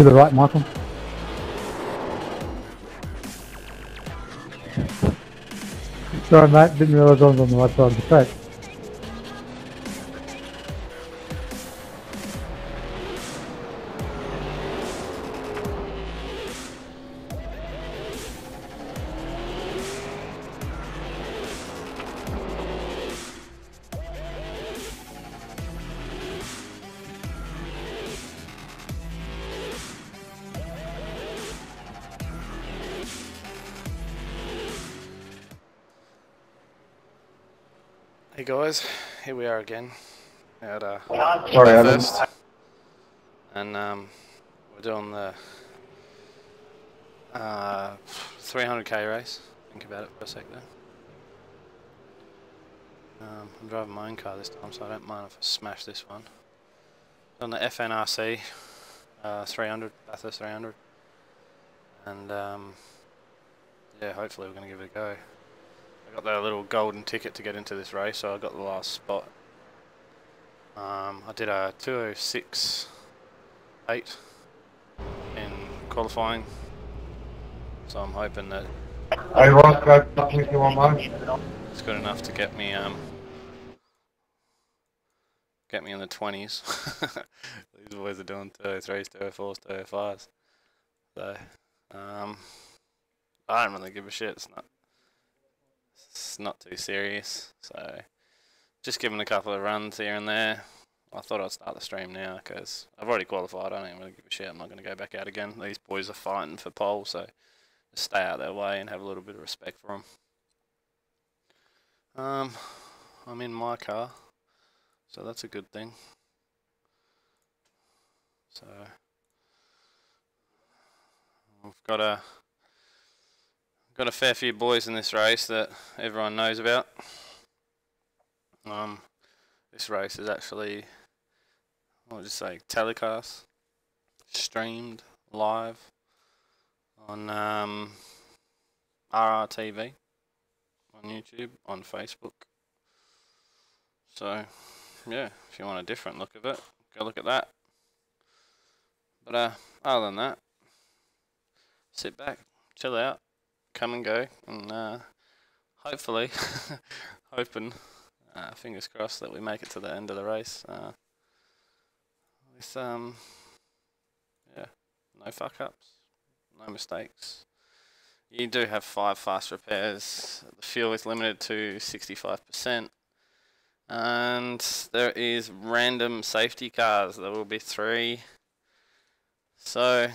To the right, Michael. Sorry, mate. Didn't realise I was on the right side of the track. Sorry, Adam. first, and um, we're doing the uh, 300k race. Think about it for a sec there. Um, I'm driving my own car this time, so I don't mind if I smash this one. On the FNRC uh, 300, Bathurst 300, and um, yeah, hopefully we're going to give it a go. I got that little golden ticket to get into this race, so I got the last spot. Um, I did a 206.8 in qualifying, so I'm hoping that Hey, Ross, go up if you want it's good enough to get me um get me in the 20s. These boys are doing 203s, 204s, 205s. So, um, I don't really give a shit. It's not it's not too serious. So, just giving a couple of runs here and there. I thought I'd start the stream now because I've already qualified. I don't really give a shit. I'm not going to go back out again. These boys are fighting for pole, so just stay out of their way and have a little bit of respect for them. Um, I'm in my car, so that's a good thing. So, we've got a got a fair few boys in this race that everyone knows about. Um, this race is actually, what would you say, telecast, streamed live on um, RRTV on YouTube, on Facebook. So, yeah, if you want a different look of it, go look at that. But uh, other than that, sit back, chill out, come and go, and uh, hopefully, hoping, uh, fingers crossed that we make it to the end of the race. Uh, with um, yeah, no fuck ups, no mistakes. You do have five fast repairs. The fuel is limited to 65%. And there is random safety cars. There will be three. So,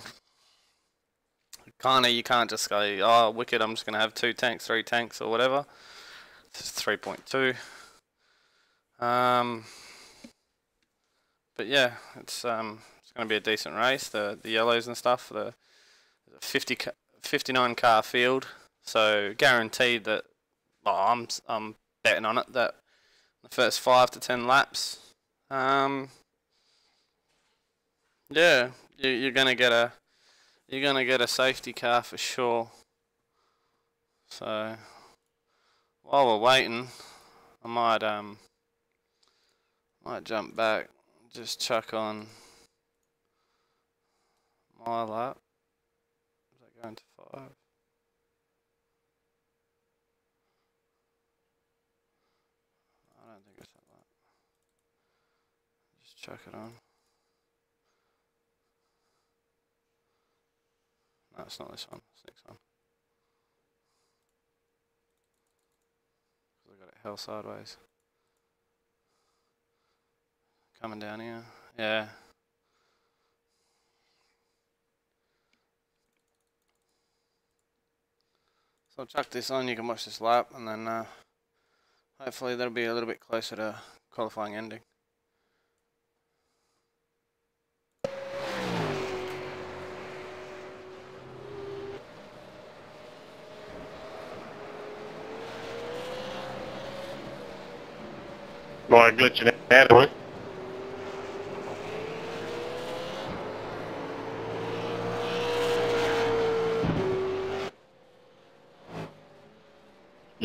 kind of you can't just go, oh, wicked, I'm just going to have two tanks, three tanks, or whatever. It's 3.2. Um, but yeah, it's um, it's going to be a decent race. The the yellows and stuff. The 50 ca- 59 car field, so guaranteed that. I'm I'm betting on it that the first five to ten laps. Um, yeah, you, you're gonna get a you're gonna get a safety car for sure. So while we're waiting, I might um might jump back, just chuck on my lap. Is that going to five? I don't think it's at that. Just chuck it on. No, it's not this one. It's next one. Because I got it held sideways. Coming down here. Yeah. So I'll chuck this on, you can watch this lap, and then uh, hopefully that'll be a little bit closer to qualifying ending. Boy, glitching out.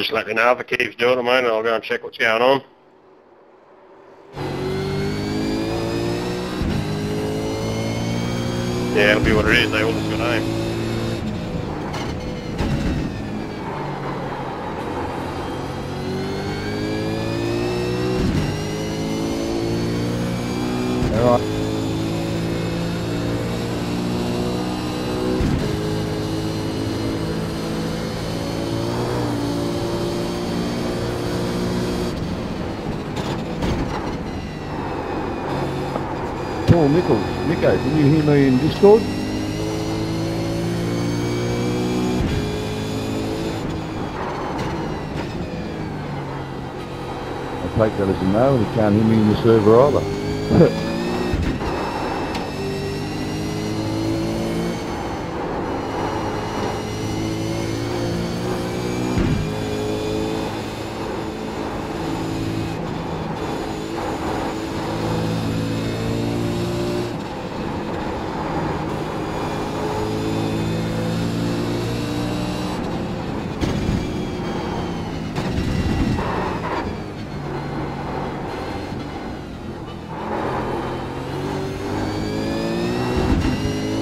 Just let me know if the keeps doing man, and I'll go and check what's going on. Yeah, it'll be what it is. They all just got aim. All Nichols, Nico, can you hear me in Discord? I take that as a no, and he can't hear me in the server either.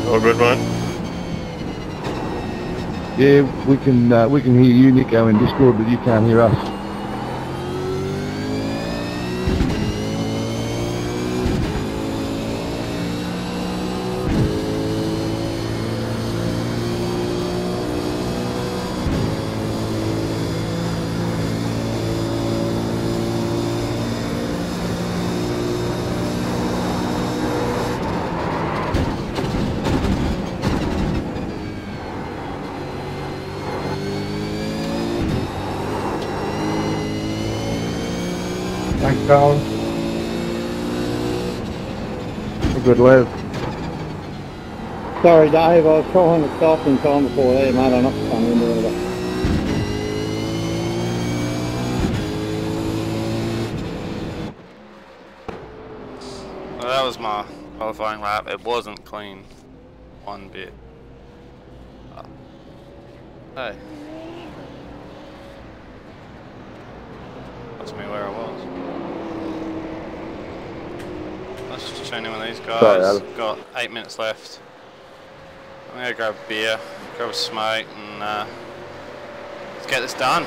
All good, mate. Yeah, we can uh, we can hear you, Nico, in Discord, but you can't hear us. Thanks, Colin. Good lad. Sorry, Dave, I was trying to stop in time before there, mate. I'm not coming into it. Well, that was my qualifying lap. It wasn't clean one bit. Uh, Hey. That's me where I was. Let's just tune in with these guys. Adam. Got eight minutes left. I'm gonna grab a beer, grab a smoke, and uh, let's get this done.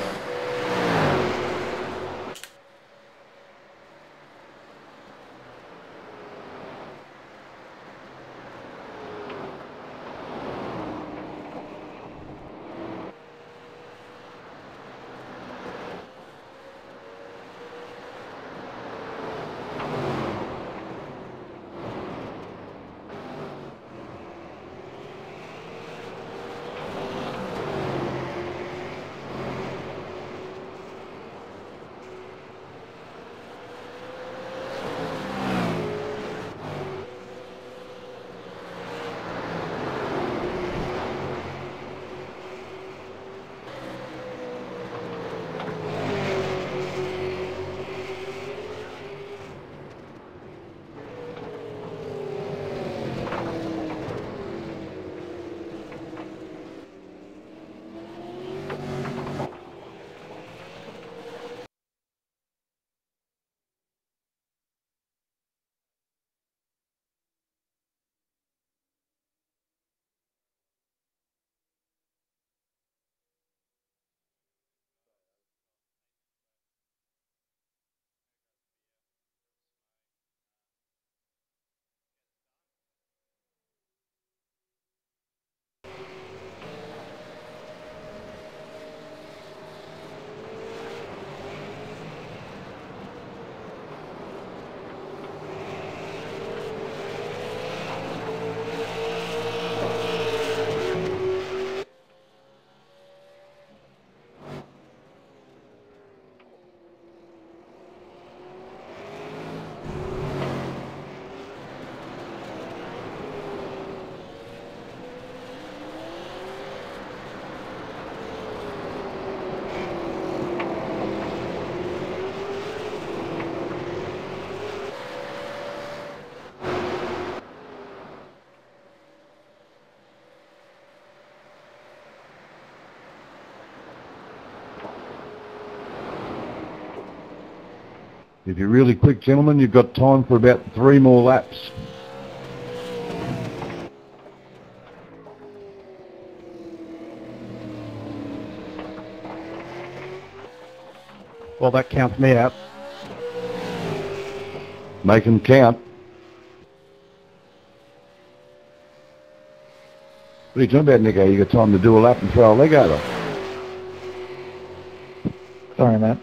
If you're really quick, gentlemen, you've got time for about three more laps. Well, that counts me out. Make them count. What are you talking about, Nico? You got time to do a lap and throw a leg over. Sorry, Matt.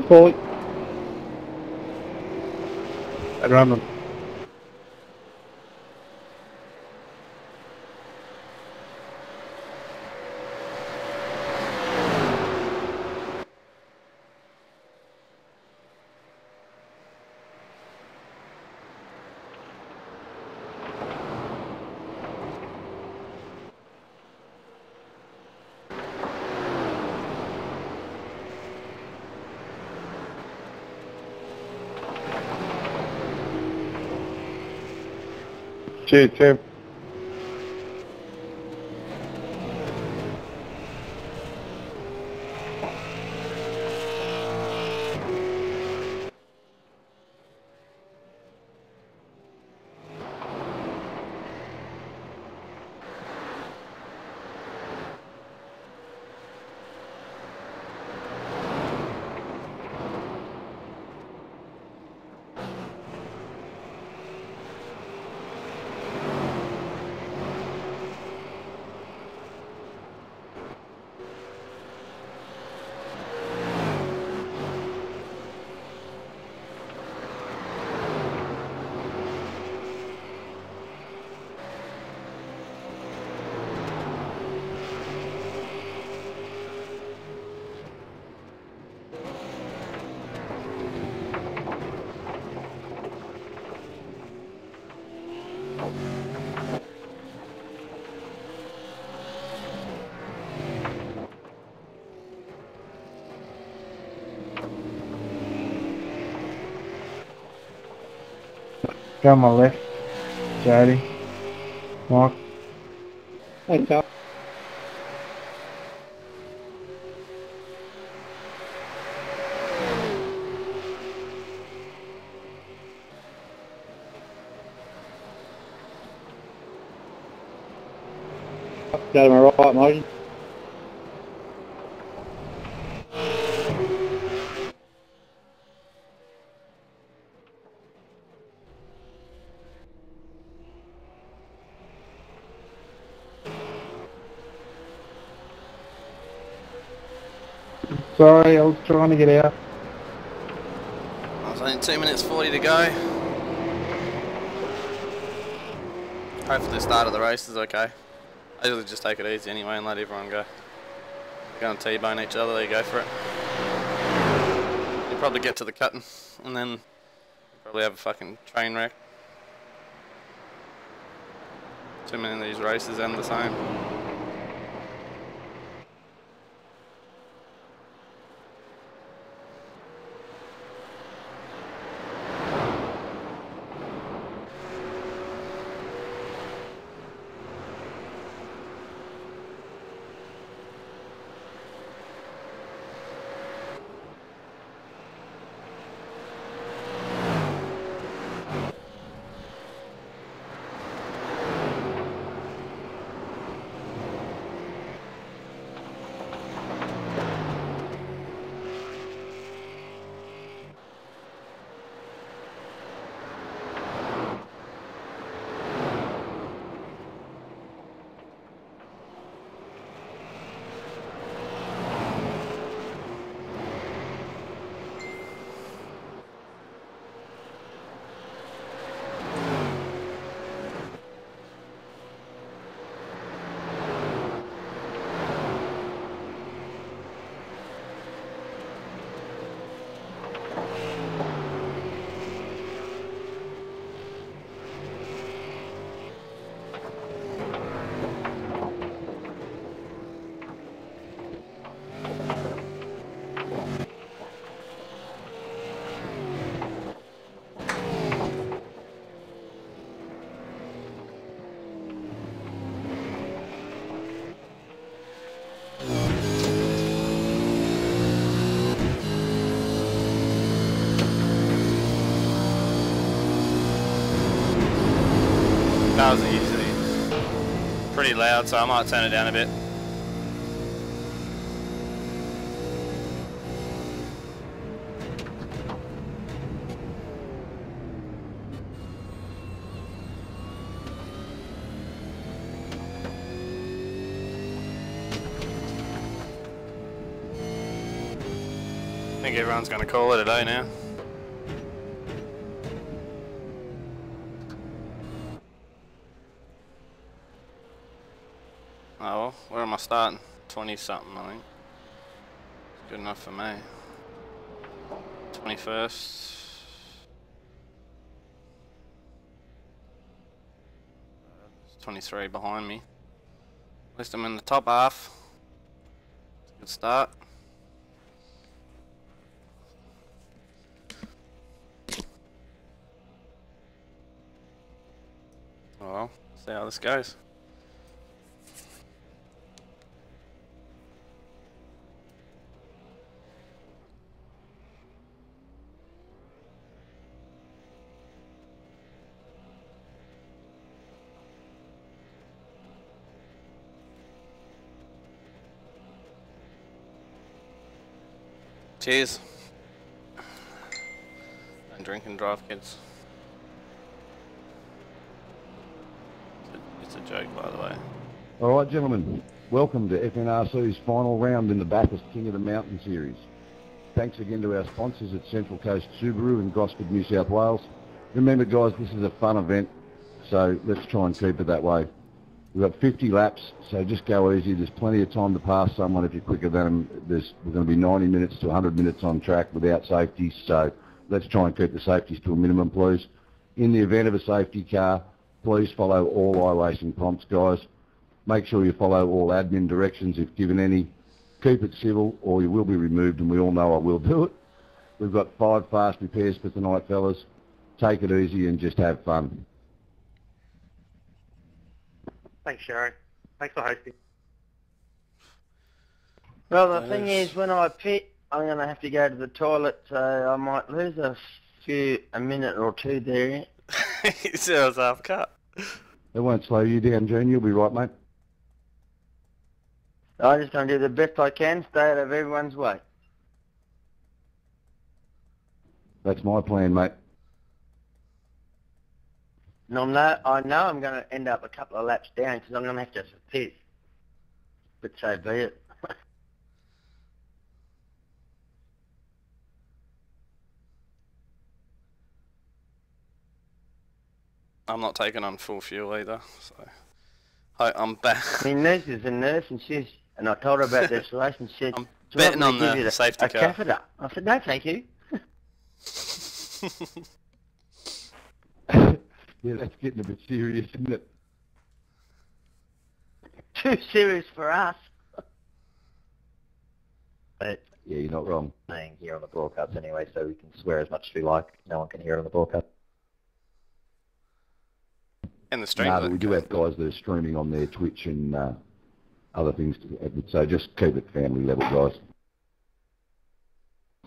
Paulie. I'd run them. Cheers, Tim. Go on my left. Jody. Mark. Thanks, Al. Got him all right, Marty? Sorry, I was trying to get out. There's only 2 minutes 40 to go. Hopefully the start of the race is okay. I usually just take it easy anyway and let everyone go. Go and T-bone each other, they go for it. You'll probably get to the cutting and then probably have a fucking train wreck. Too many of these races end the same. Pretty loud, so I might turn it down a bit. I think everyone's going to call it a day now. Oh well, where am I starting? 20 something, I think. Good enough for me. 21st. It's 23 behind me. At least I'm in the top half. Good start. Oh well, see how this goes. Cheers. Don't drink and drive, kids. It's a, it's a joke, by the way. All right, gentlemen. Welcome to FNRC's final round in the Bathurst King of the Mountain series. Thanks again to our sponsors at Central Coast Subaru in Gosford, New South Wales. Remember, guys, this is a fun event, so let's try and keep it that way. We've got 50 laps, so just go easy. There's plenty of time to pass someone if you're quicker than them. There's we're going to be 90 minutes to 100 minutes on track without safety, so let's try and keep the safeties to a minimum, please. In the event of a safety car, please follow all iRacing prompts, guys. Make sure you follow all admin directions if given any. Keep it civil or you will be removed, and we all know I will do it. We've got five fast repairs for tonight, fellas. Take it easy and just have fun. Thanks, Sharon. Thanks for hosting. Well, the That thing is- is, when I pit, I'm going to have to go to the toilet, so I might lose a few, a minute or two there. he said I was half cut. It won't slow you down, June. You'll be right, mate. I'm just going to do the best I can, stay out of everyone's way. That's my plan, mate. And I'm no, I know I'm going to end up a couple of laps down because I'm going to have to pit. But so be it. I'm not taking on full fuel either, so I, I'm back. My niece is a nurse, and she's and I told her about this race, and she said, I'm "Do you want betting on the safety a car. catheter?" I said, "No, thank you." Yeah, that's getting a bit serious, isn't it? Too serious for us. But Yeah, you're not wrong. saying here on the broadcast anyway, so we can swear as much as we like. No one can hear it on the broadcast. In the stream. No, but we do have guys that are streaming on their Twitch and uh, other things. To, so just keep it family level, guys.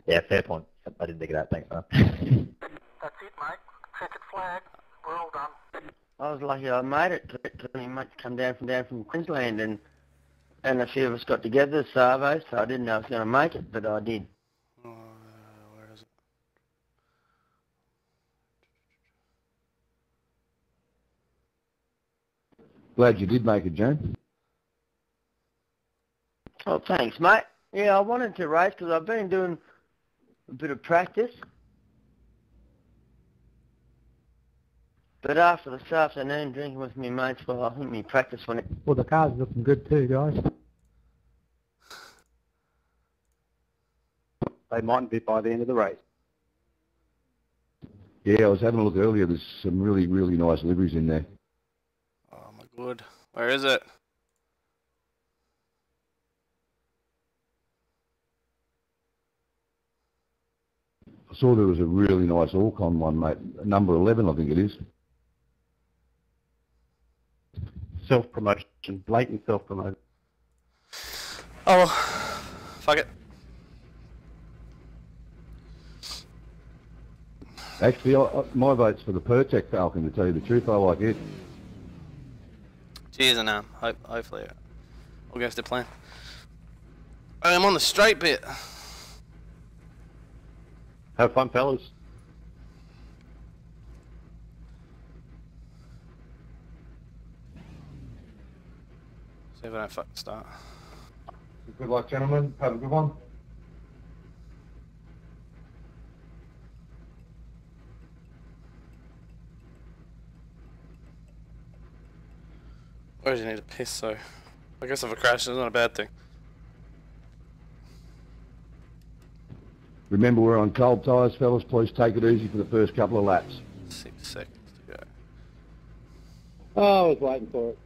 Yeah, fair point. I didn't think of that. Thanks, man. That's it, mate. Checkered flag. We're all done. I was lucky I made it. to- to- He might come down from down from Queensland, and and a few of us got together, Savo. So I didn't know I was going to make it, but I did. Uh, where is it? Glad you did make it, June. Oh, thanks, mate. Yeah, I wanted to race because I've been doing a bit of practice. But after this afternoon drinking with me mates, well, I think my practice when it... Well, the car's looking good too, guys. They mightn't be by the end of the race. Yeah, I was having a look earlier. There's some really, really nice liveries in there. Oh my god. Where is it? I saw there was a really nice Orcon one, mate. Number 11, I think it is. Self-promotion, blatant self-promotion. Oh well. Fuck it. Actually, I, I, my vote's for the Pirtek Falcon, to tell you the truth. I like it. Cheers and um, hope, hopefully it all goes to plan. I'm on the straight bit. Have fun, fellas. See if I don't fucking start. Good luck, gentlemen. Have a good one. Why do you need to piss so? I guess if I crash, it's not a bad thing. Remember, we're on cold tyres, fellas. Please take it easy for the first couple of laps. Six seconds to go. Oh, I was waiting for it.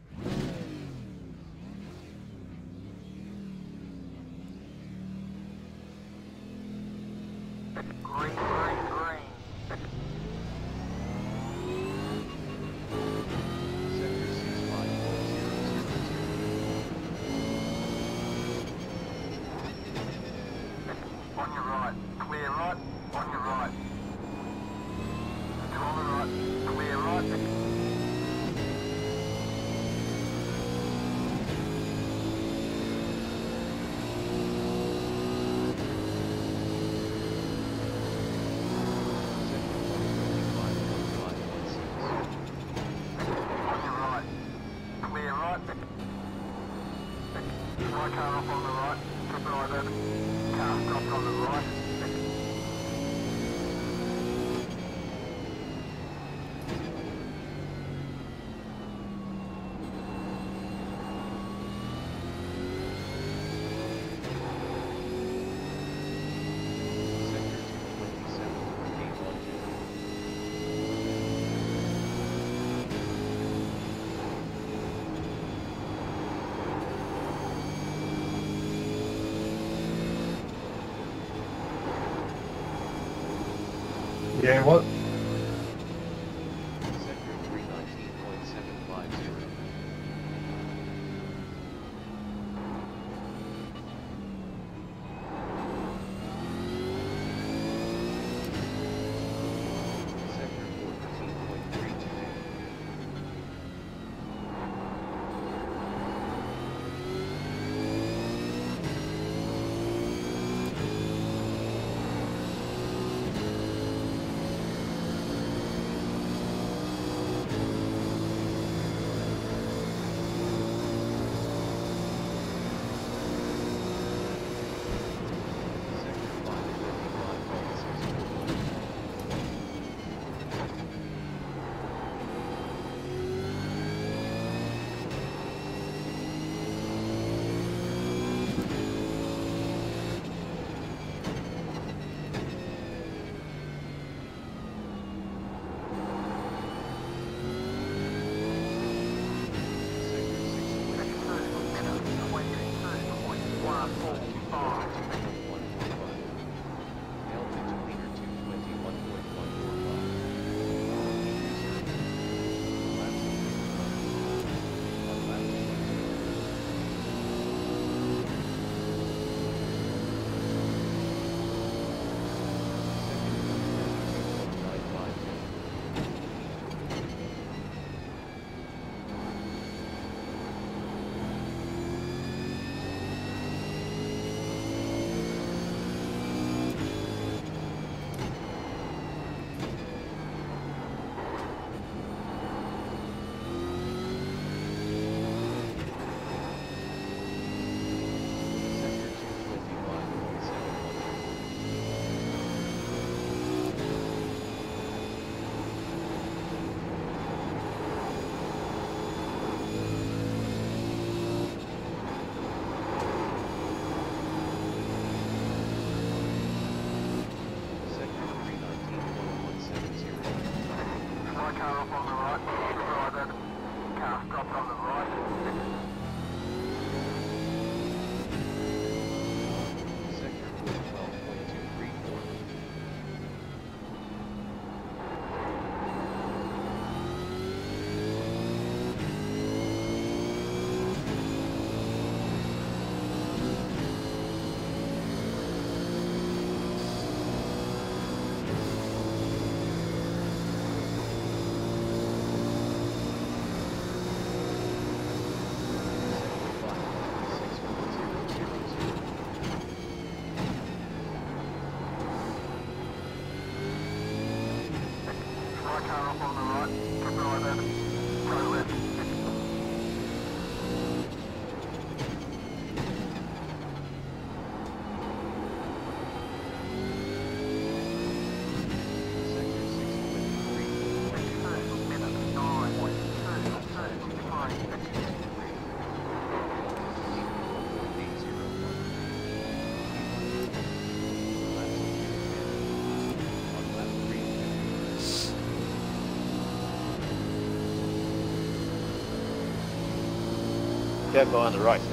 Out behind the right,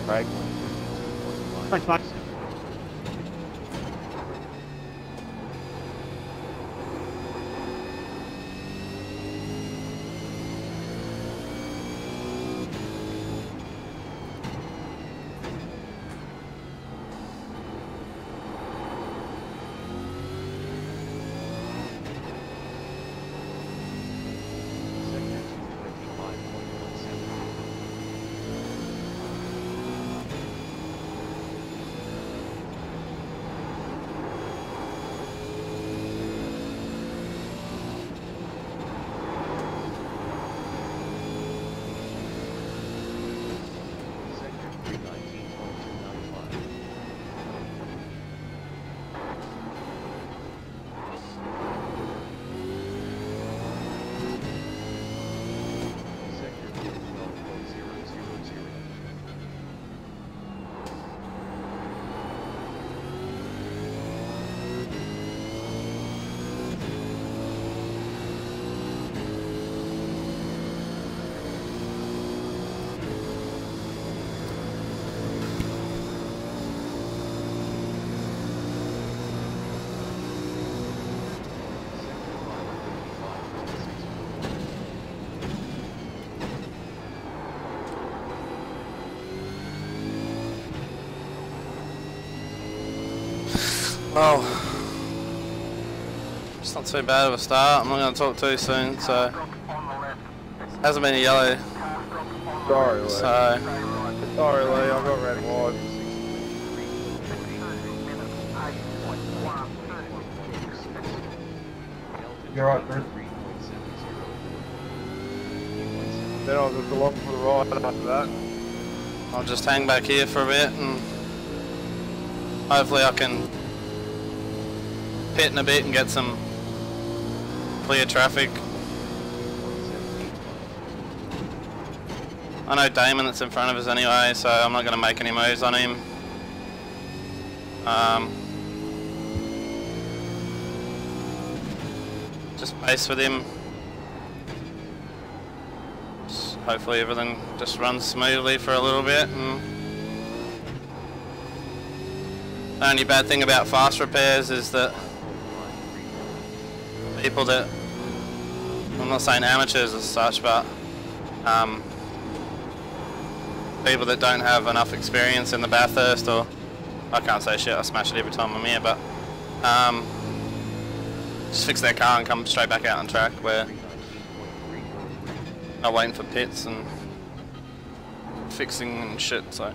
Well, it's not too bad of a start. I'm not going to talk too soon, so hasn't been a yellow. Sorry, Lee. So Sorry, Lee. I've got red and white. You're right, Chris. Then I was just along for the ride after that. I'll just hang back here for a bit and hopefully I can pit in a bit and get some clear traffic. I know Damon that's in front of us anyway, so I'm not going to make any moves on him. Um, just pace with him. Just hopefully everything just runs smoothly for a little bit. The only bad thing about fast repairs is that people that I'm not saying amateurs as such, but um, people that don't have enough experience in the Bathurst or I can't say shit, I smash it every time I'm here, but um, just fix their car and come straight back out on track where not waiting for pits and fixing and shit, so.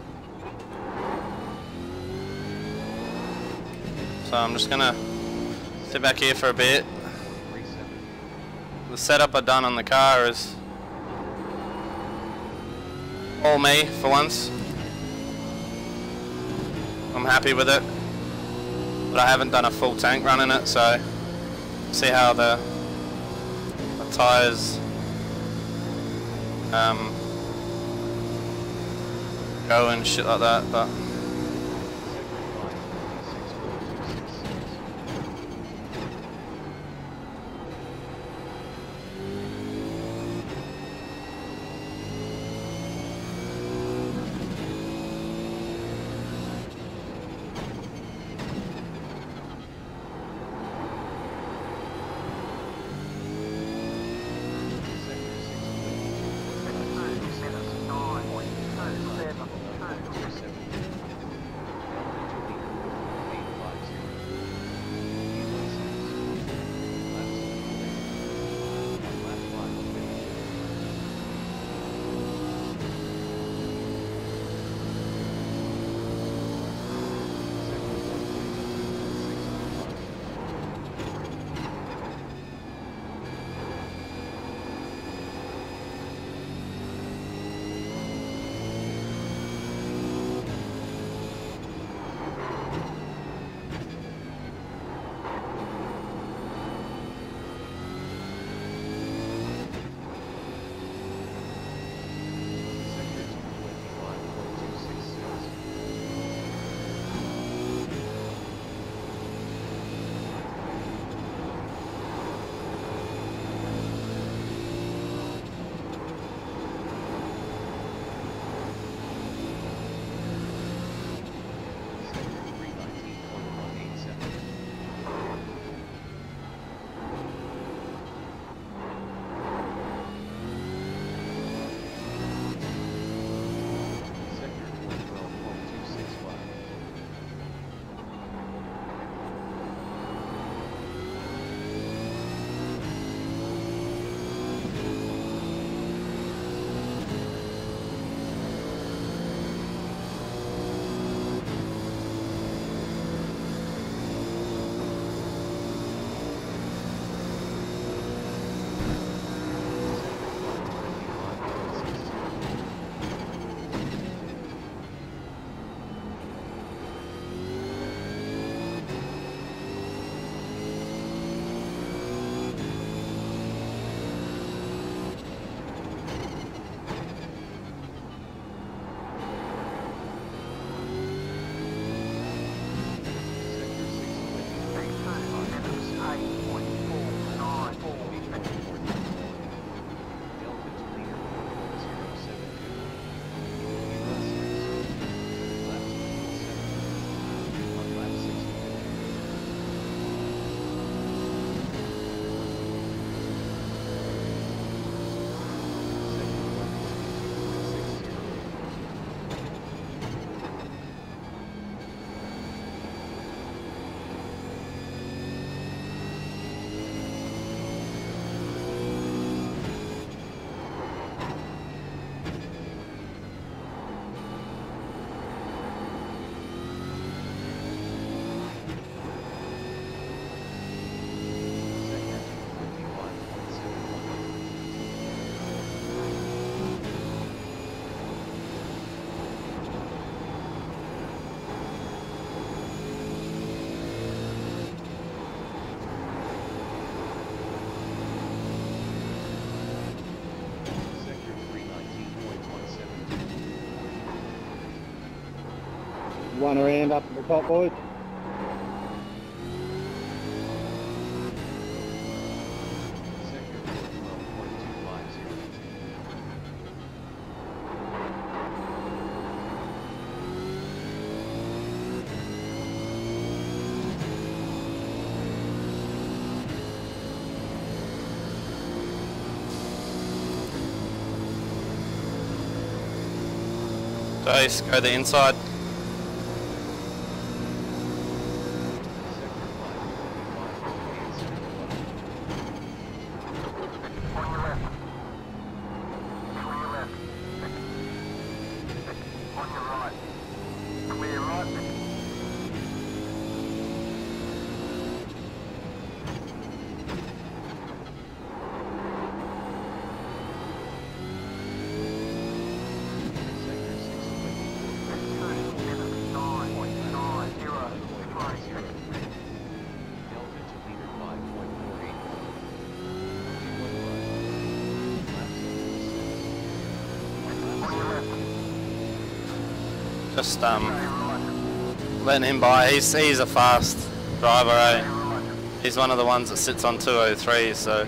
So I'm just gonna sit back here for a bit. The setup I've done on the car is all me for once. I'm happy with it. But I haven't done a full tank run in it, so see how the, the tyres um, go and shit like that. But one around up at the top, boys. Jace, go the inside. On your left. Clear left. On your right. Clear right. Just um, letting him by. He's he's a fast driver, eh? He's one of the ones that sits on 203, so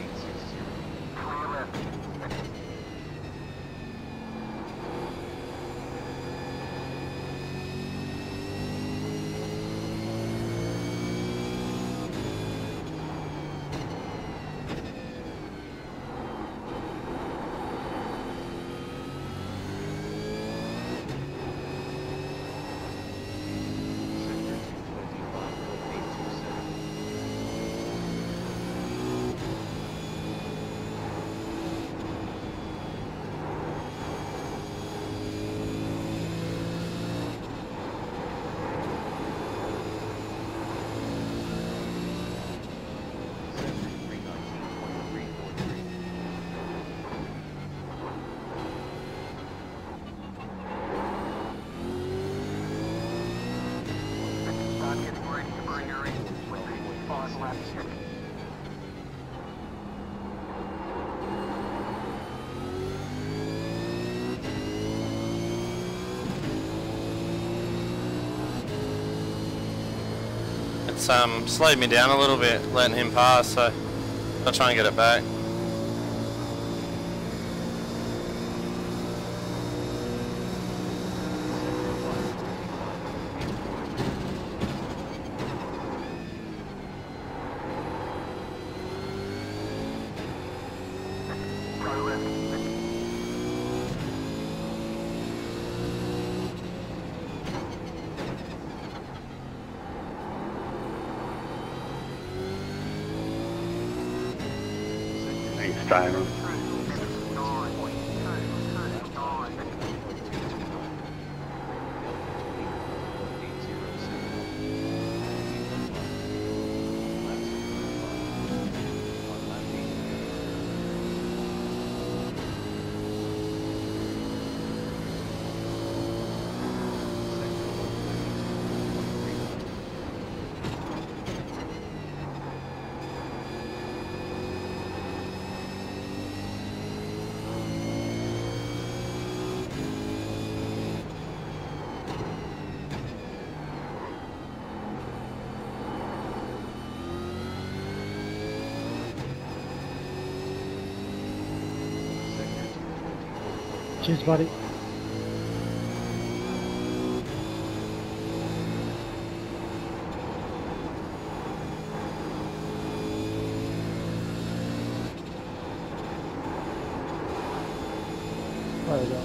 Start getting ready to bring her in with five laps. it's um slowed me down a little bit, letting him pass. So I'll try and get it back. Cheers, buddy. There we go.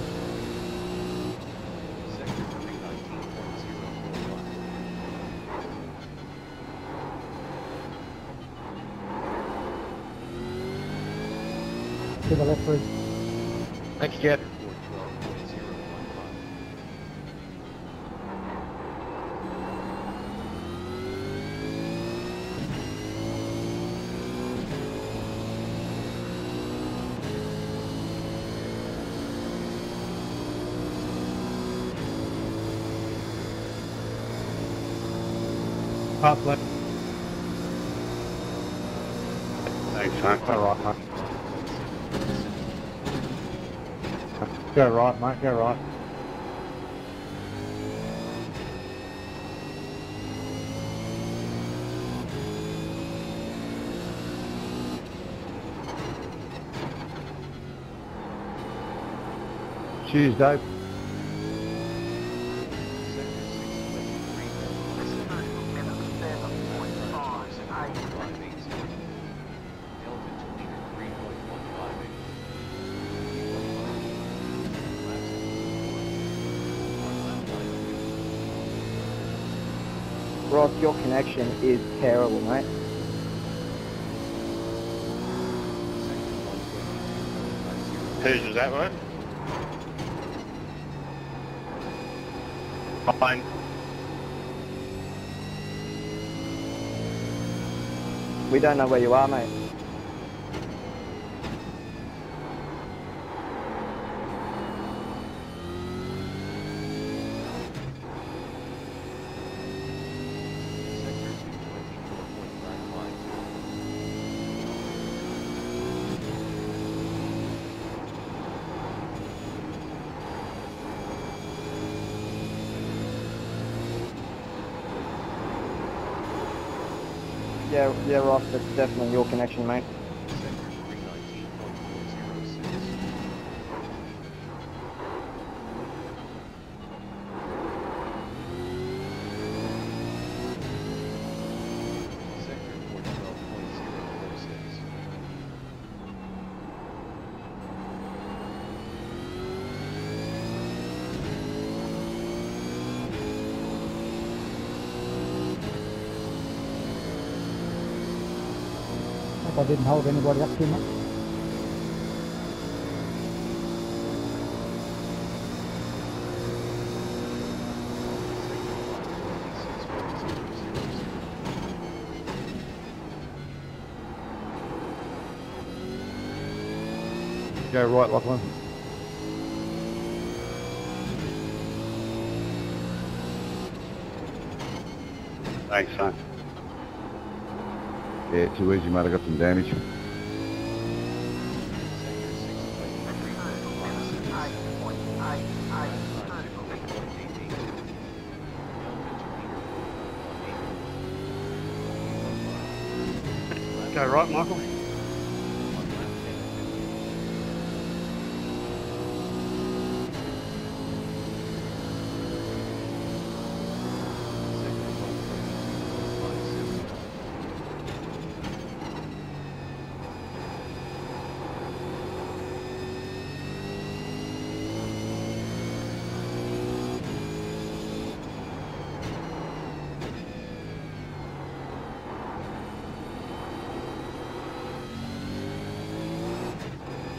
To the left, please. Thanks, Jeff. top left. Thanks, mate. Go right, mate. Go right, mate. Go right. Tuesday. Connection is terrible, mate. Whose is that, one? Fine. We don't know where you are, mate. Yeah, that's definitely your connection, mate. Didn't hold anybody up too much. Go right, Lachlan. Thanks, son. Yeah, too easy, mate. I got some damage.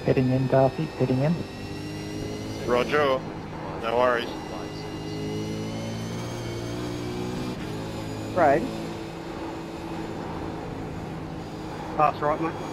Heading in, Darcy, heading in. Roger. No worries. Right. Pass right, mate.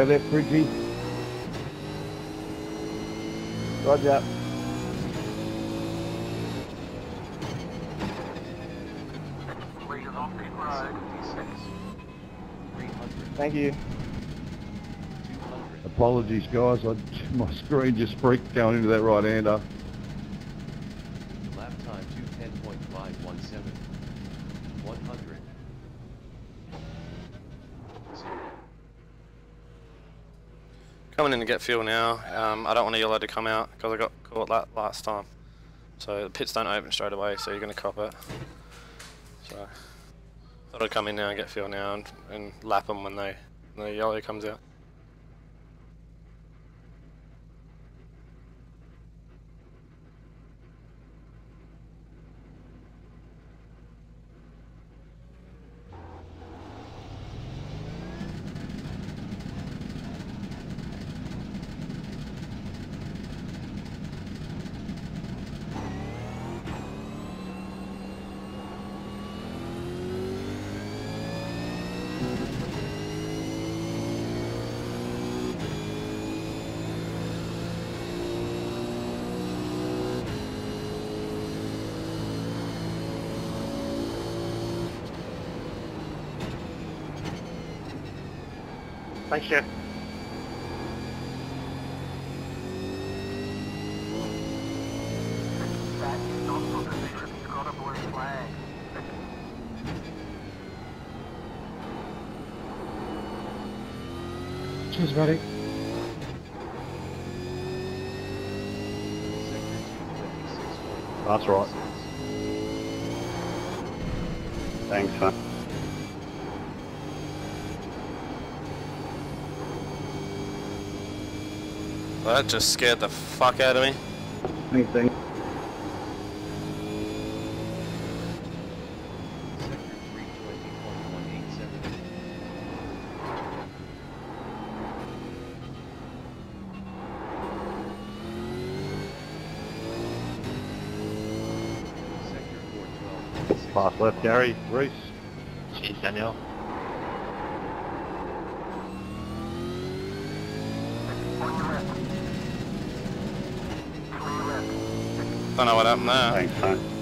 Stay left, Bridgie. Roger. Thank you. Apologies, guys. I, my screen just freaked going into that right-hander. Lap time 210.517. 100. Coming in to get fuel now. Um, I don't want a yellow to come out because I got caught that last time. So the pits don't open straight away, so you're going to cop it. So I thought I'd come in now and get fuel now and, and lap them when they when the yellow comes out. Thanks, Jeff. That is not for position. He's got a blue flag. Cheers, buddy. That's right. Thanks, man. That just scared the fuck out of me. Thanks, thanks. Sector 320.187. Sector 412.6. Pass left, Gary. Reese. Cheers, Daniel. On your left. Clear left. Don't know what happened there. Thanks, man.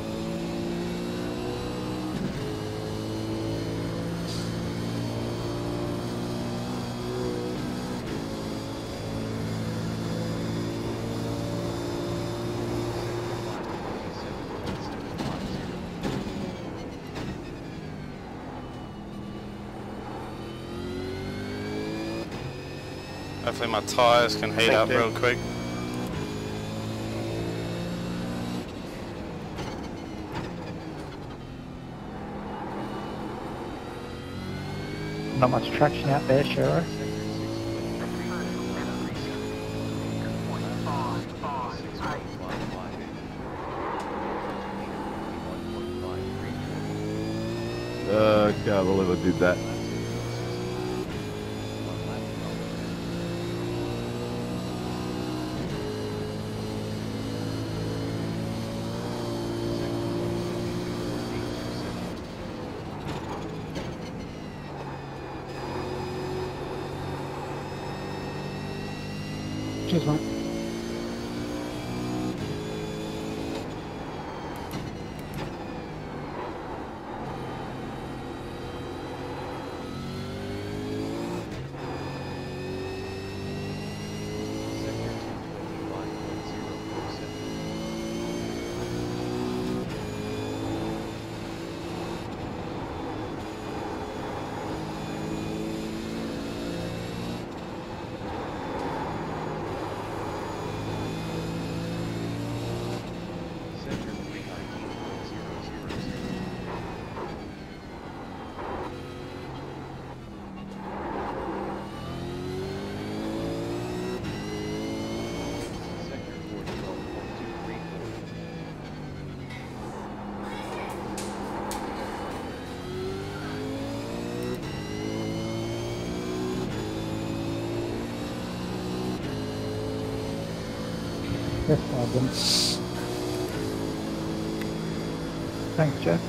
Hopefully my tyres can heat Thank up you. real quick. Not much traction out there, Shero. Uh, can't believe I did that. Cheers, mate. Sector 319.000. Sector 412.234. Yes, Adam. Thanks,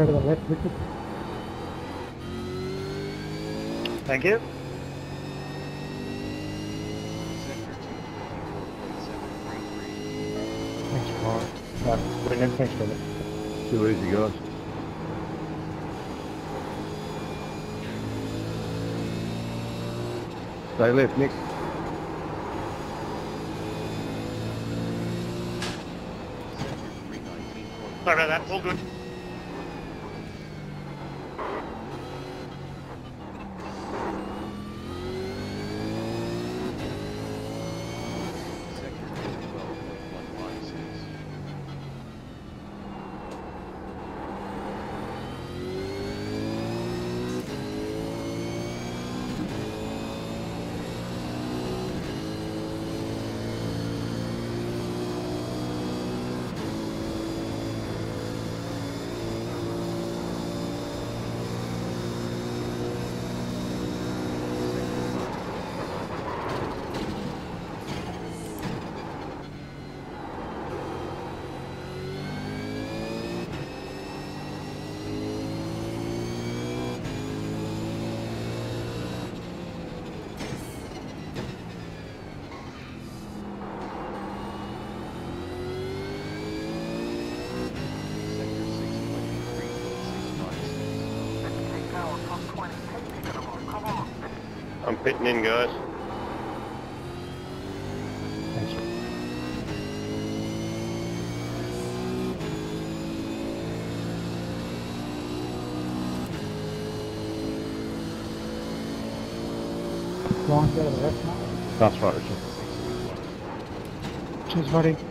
side of the left, Richard. Thank you. Thanks, Paul. No, Brendan, with it. Too easy, guys. Stay left, Nick. Sorry about that, all good. That's right, Cheers, buddy.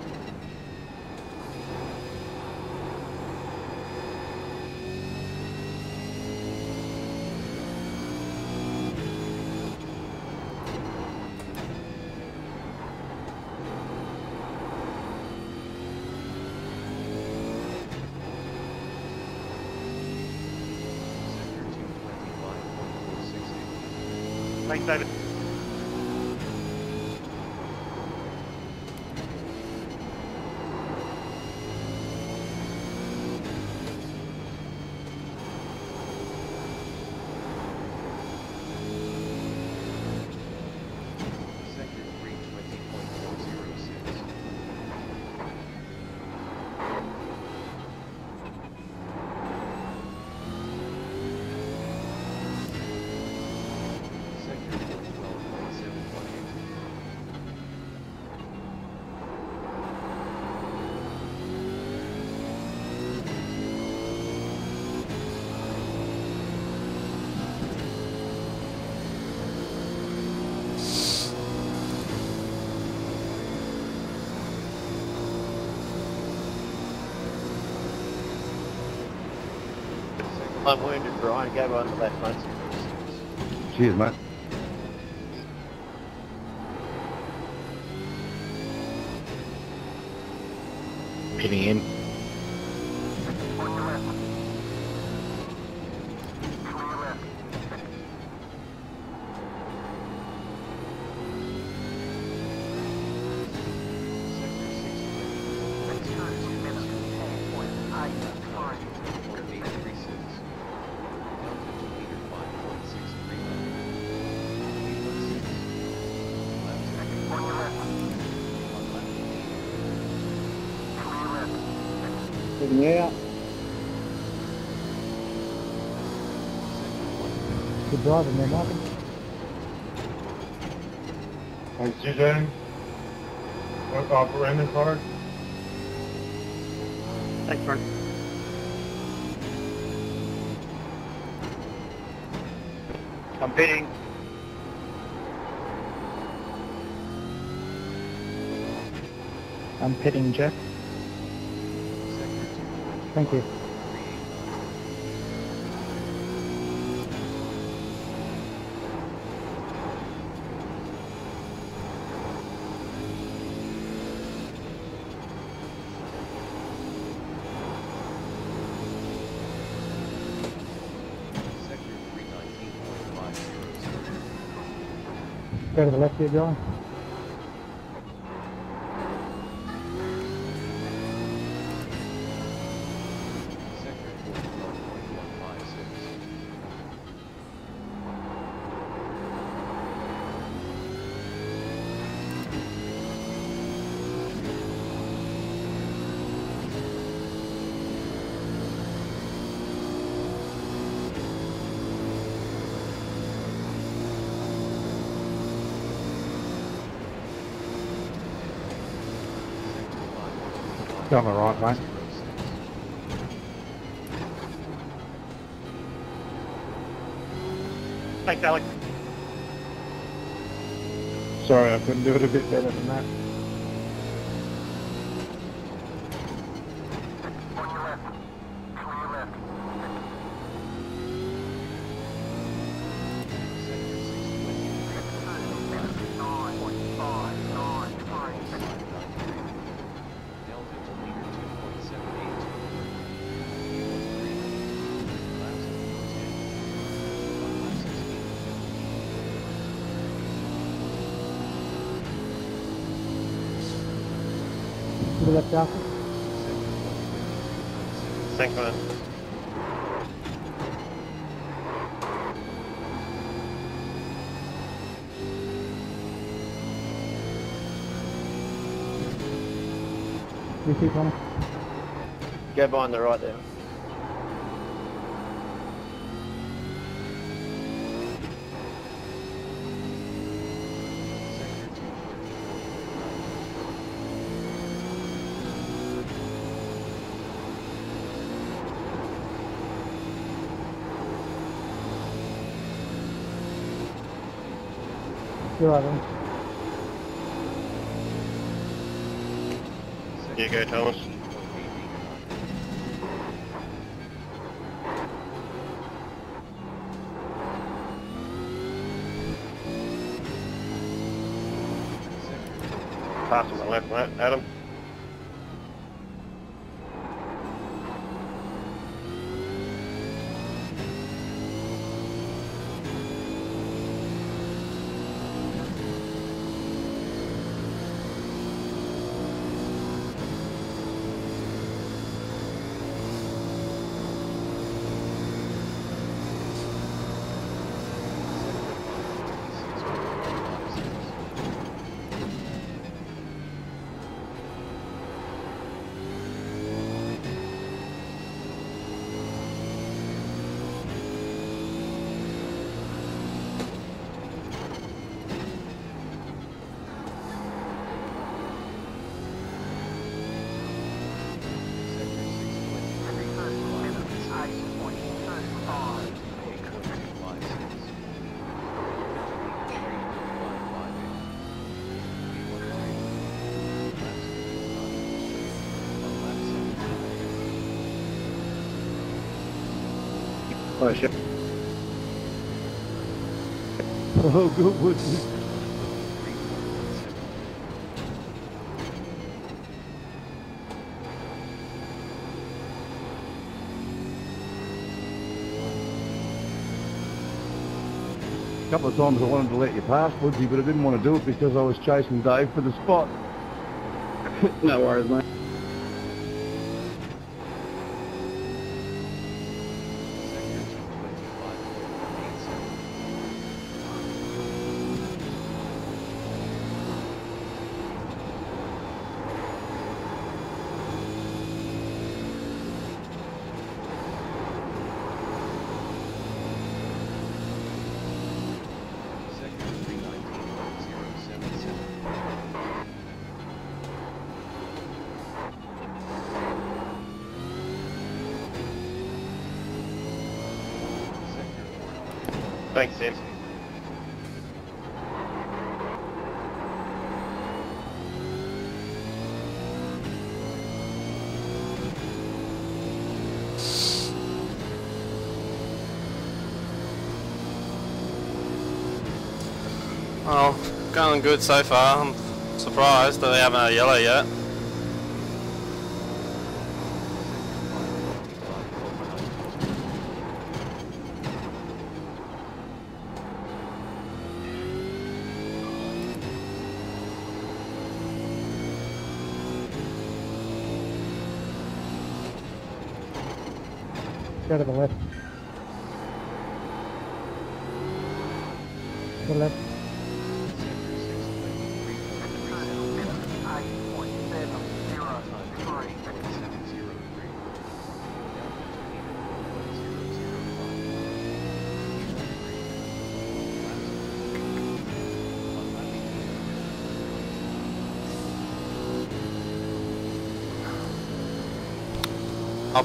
I'm wounded, Brian. Go on the left, mate. Cheers, mate. driving there, Marvin. What operating card? Thanks, Mark. I'm pitting. I'm pitting, Jeff. Thank you. lucky guy. Thanks, Alex. Sorry, I couldn't do it a bit better than that. On your left. On your left. Nine point five nine three. Delta to leader 2.78. Fuel 3. Laps 10. On lap 16. To the left Alpha. Thanks, man. Three feet on. Go behind the right there. You're right. You go, Thomas. Pass on the left, mate. Adam. Oh. Oh, good. good. A couple of times I wanted to let you pass, Woodsy, but I didn't want to do it because I was chasing Dave for the spot. no worries, mate. Sector 319.077. Sector 4. Thanks, Sam. Well, going good so far. I'm surprised that they haven't had a yellow yet. Go to the left.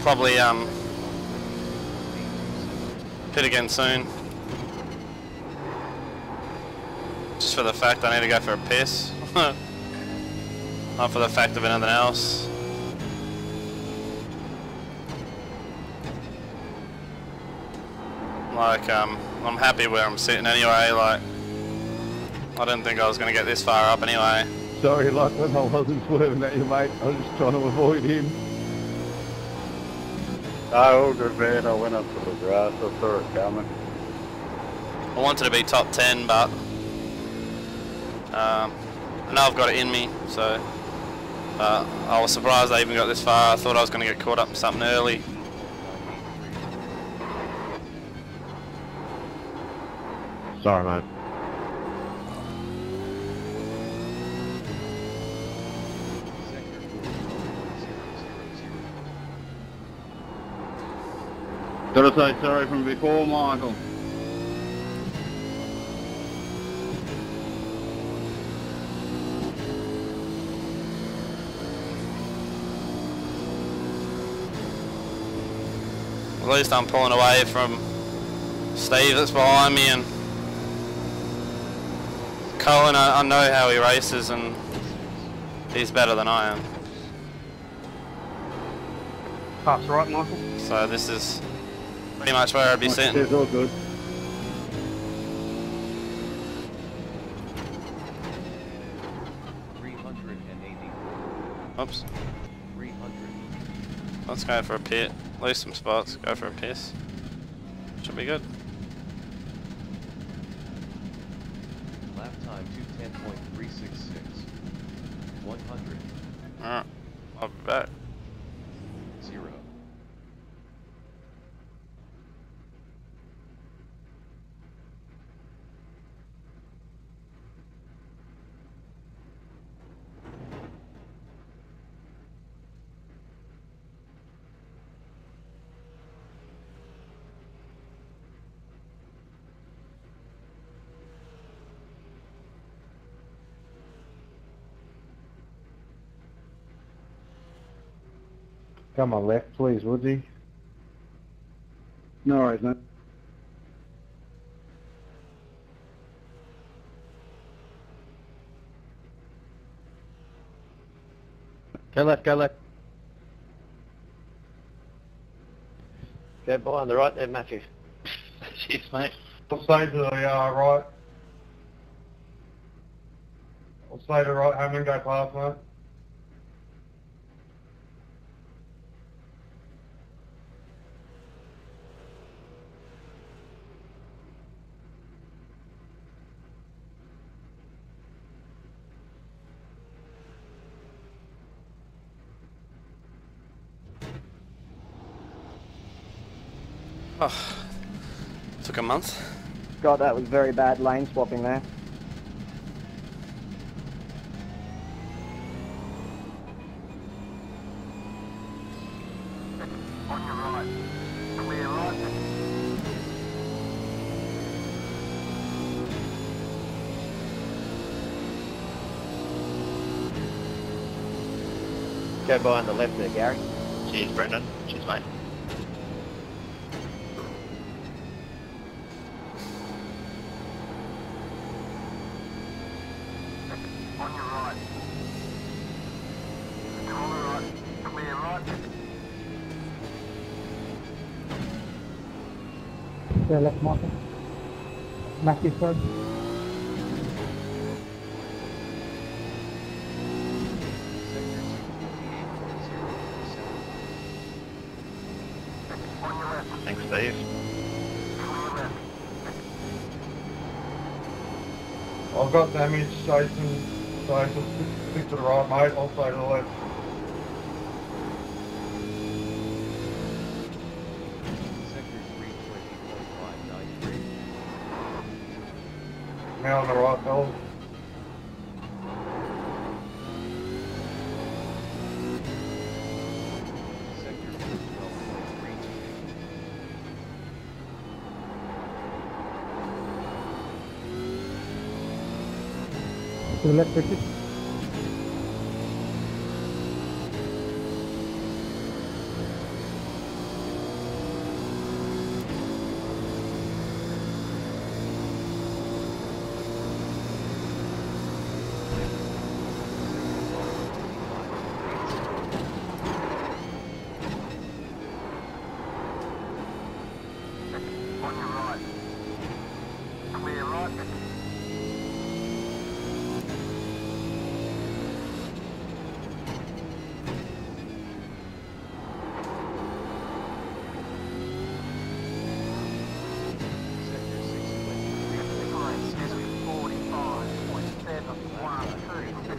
Probably um pit again soon. Just for the fact I need to go for a piss. Not for the fact of anything else. Like, um, I'm happy where I'm sitting anyway, like, I didn't think I was going to get this far up anyway. Sorry, Lachlan, I wasn't swerving at you, mate. I was just trying to avoid him. No, all good, man. I went up to the grass. I saw it coming. I wanted to be top 10, but um, I know I've got it in me, so uh, I was surprised I even got this far. I thought I was going to get caught up in something early. Sorry, mate. Gotta say sorry from before, Michael. At least I'm pulling away from Steve that's behind me and Colin, I, I know how he races and he's better than I am. That's right, Michael. So this is pretty much where I'd be sitting. It's all good. Three hundred and eighty. Oops. Three hundred. Let's go for a pit. Lose some spots, go for a piss. Should be good. Lap time two ten point three six six. One hundred. Alright. I'll be back. Zero. Come on, left, please, would you? No worries, mate. Go left, go left. Go by on the right there, Matthew. Cheers, mate. I'll stay to the uh, right. I'll stay to the right, Hammond, go past, mate. Oh, took a month. God, that was very bad lane swapping there. On your right. Clear right. Go by on the left there, Gary. Cheers, Brendan. Cheers, mate. On your right. Still on the right. Clear right. Yeah, left, Michael. Matthew, sorry. Sector two forty-eight point zero seven. On your left. Thanks, Dave. I've got damage, Jason. Jason, stick, stick to the right, mate. I'll stay to the left. Sector three twenty point five nine three. Now on the fellas. Sector two twelve point three two eight. To the left, Richard. Okay,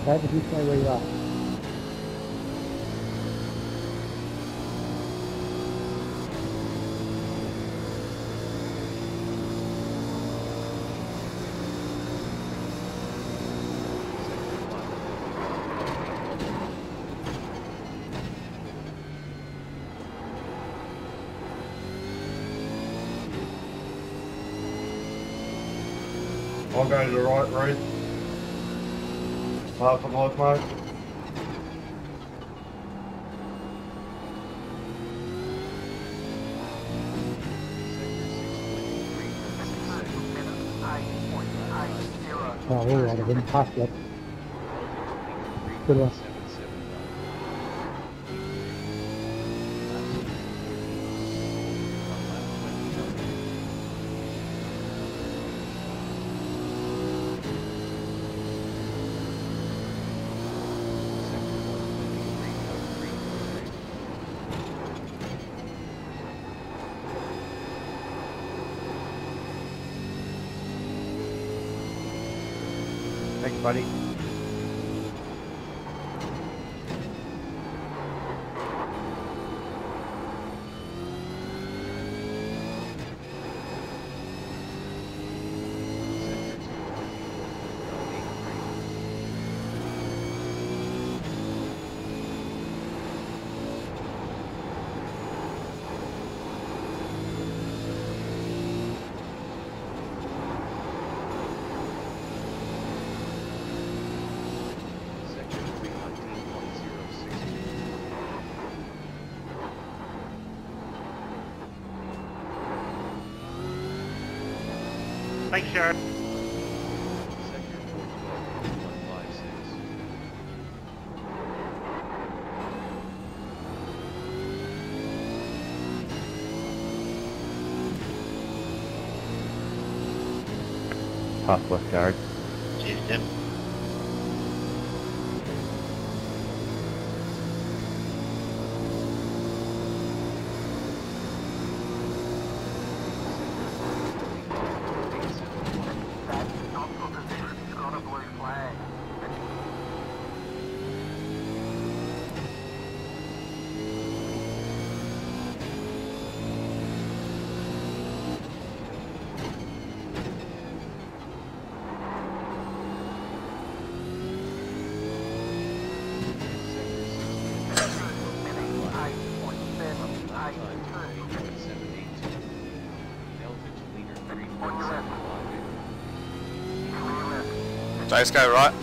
Okay, did you say where you are? I'll go to the right, Reed. Half a left, mate. Oh, all right, I didn't pass yet. Good one. Thanks, buddy. Section 319.060. Thanks, 412.156. Pass left guard. Jace, go right.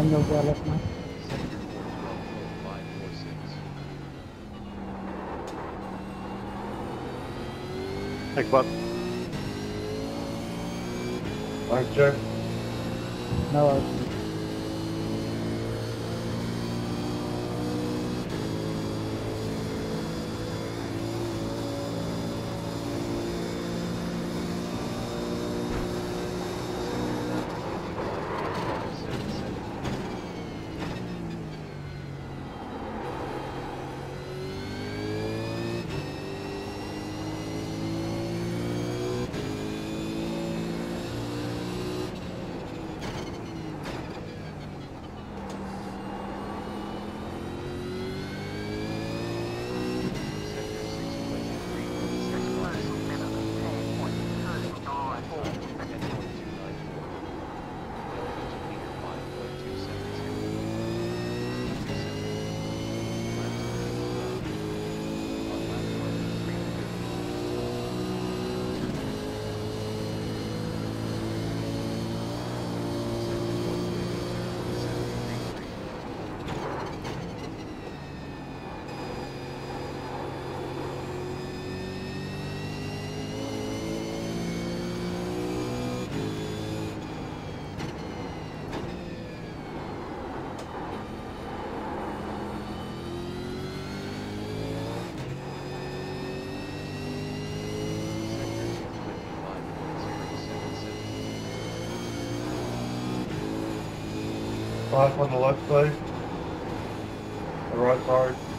Daniel Dallas, mate. Sector 412.546. Thanks, bud. Thanks, Jeff. No Five on the left side. The right side.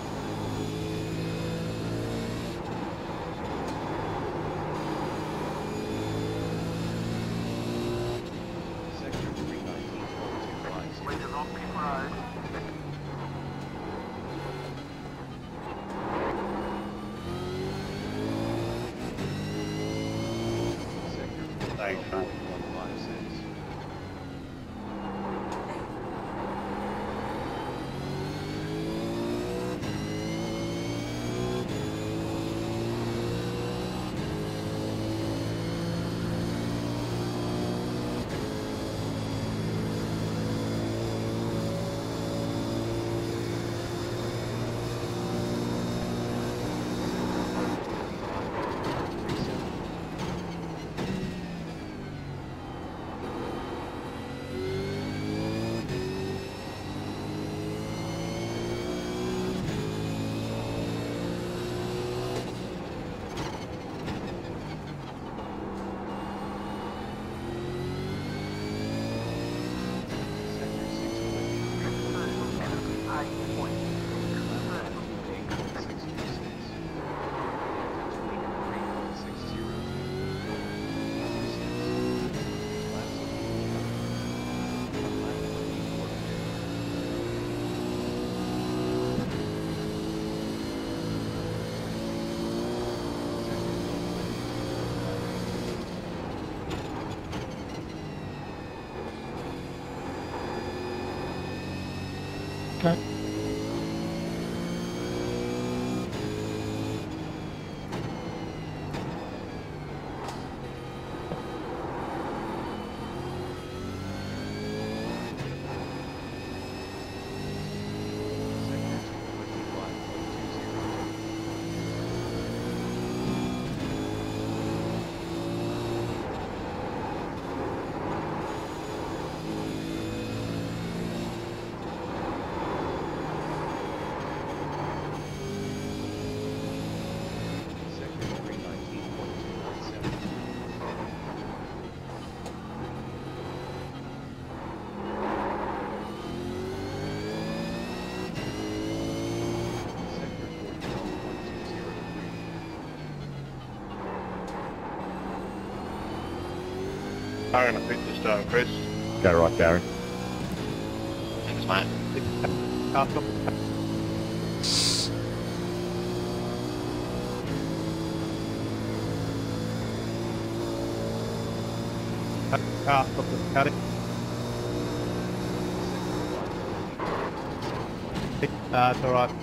Aaron, I think just um, Chris. Go right, Gary. Thanks, mate. Car stop. Car stop the cutting. Uh, it's alright.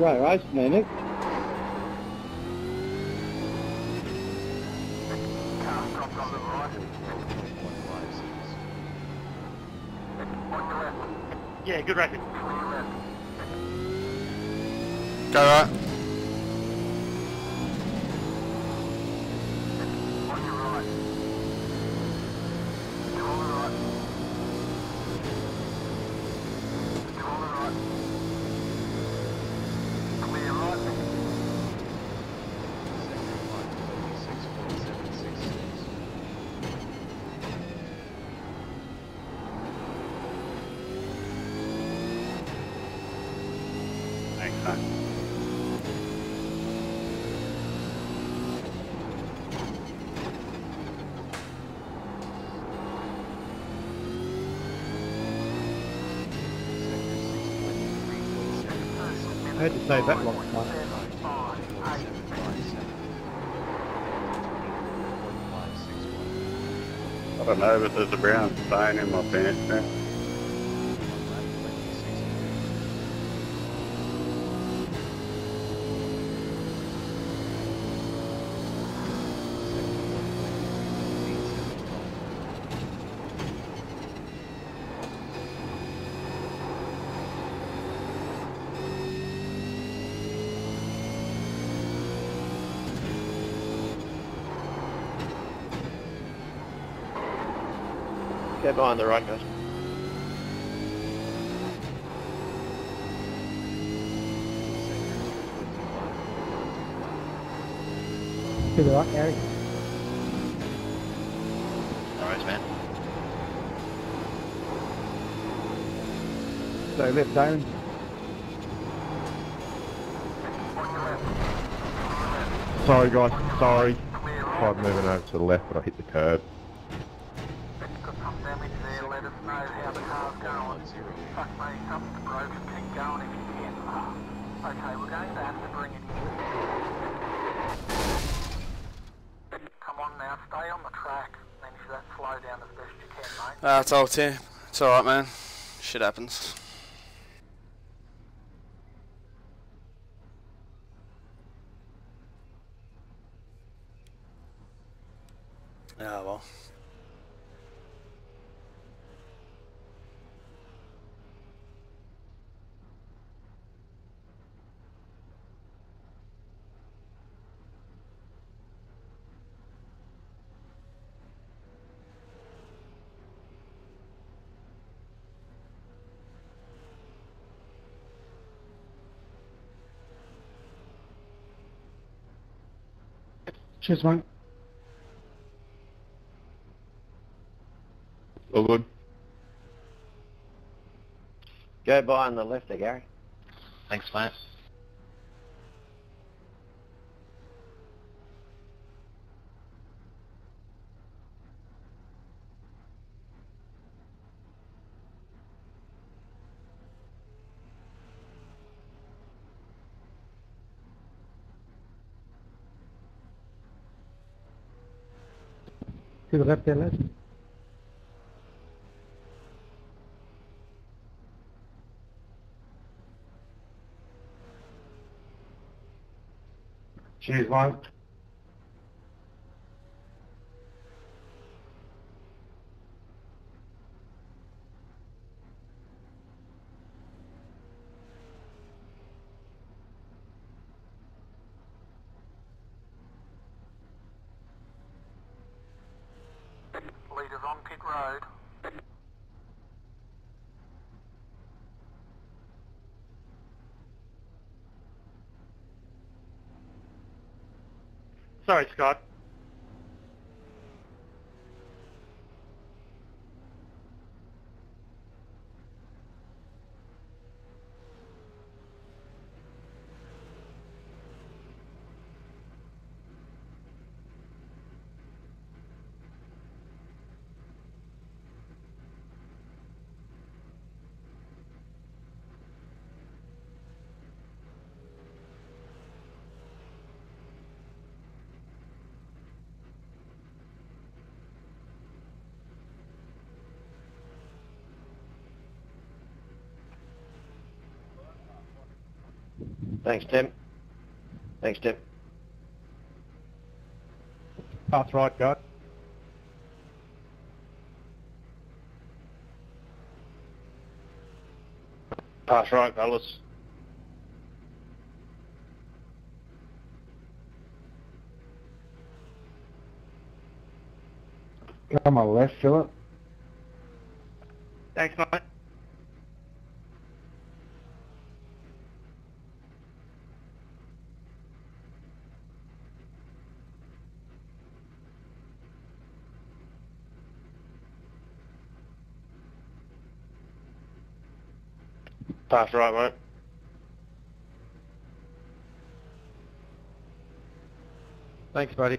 Right. On your left. Yeah, good record. Go right. On your right. Still on the right. Still on the right. Clear right. Thanks, mate. I to that mate. I don't know, but there's a brown stain in my pants now. Get behind the right, guys. To the right, Gary. Alright, worries, man. Stay left, Damon. Sorry, guys. Sorry. Tried moving over to the left, but I hit the curb. Got some damage there, let us know how the car's going. Fuck me, something's broken, keep going if you can. Ah, Okay, we're going to have to bring it in. Come on now, stay on the track, then you should slow down as best you can, Ah, it's all Tim. It's alright, man. Shit happens. Yeah, well. Cheers, mate. All good. Go by on the left there, Gary. Thanks, mate. There, Les. Cheers, mate. Leaders on pit road. Sorry, Scott. Thanks, Tim. Thanks, Tim. Pass right, go. Pass right, fellas. Come on, left, Philip. Thanks, mate. Pass right, mate. Thanks, buddy.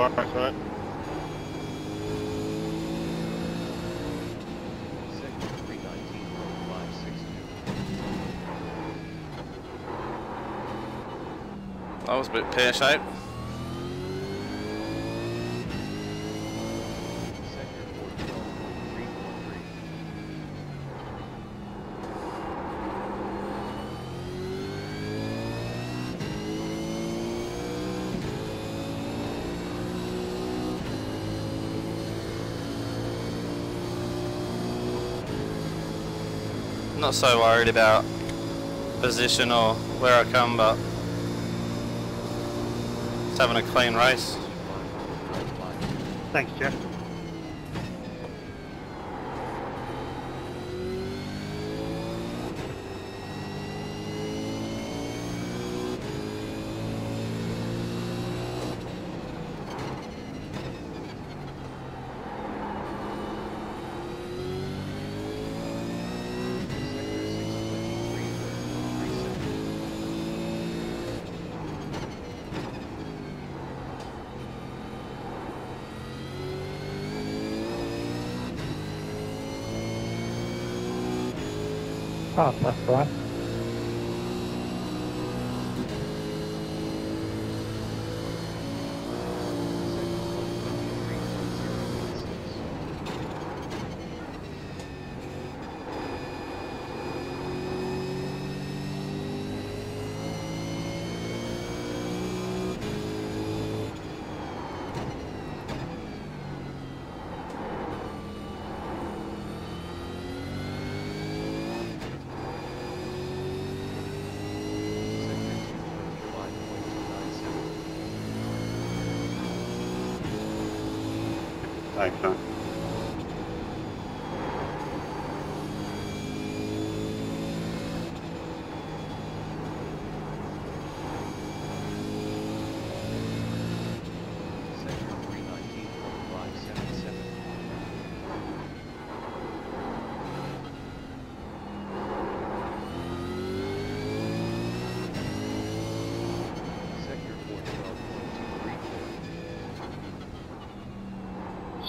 No worries, mate. Sector 319.562. That was a bit pear-shaped. Sector 412.343. Not so worried about position or where I come, but just having a clean race. Thanks, Jeff.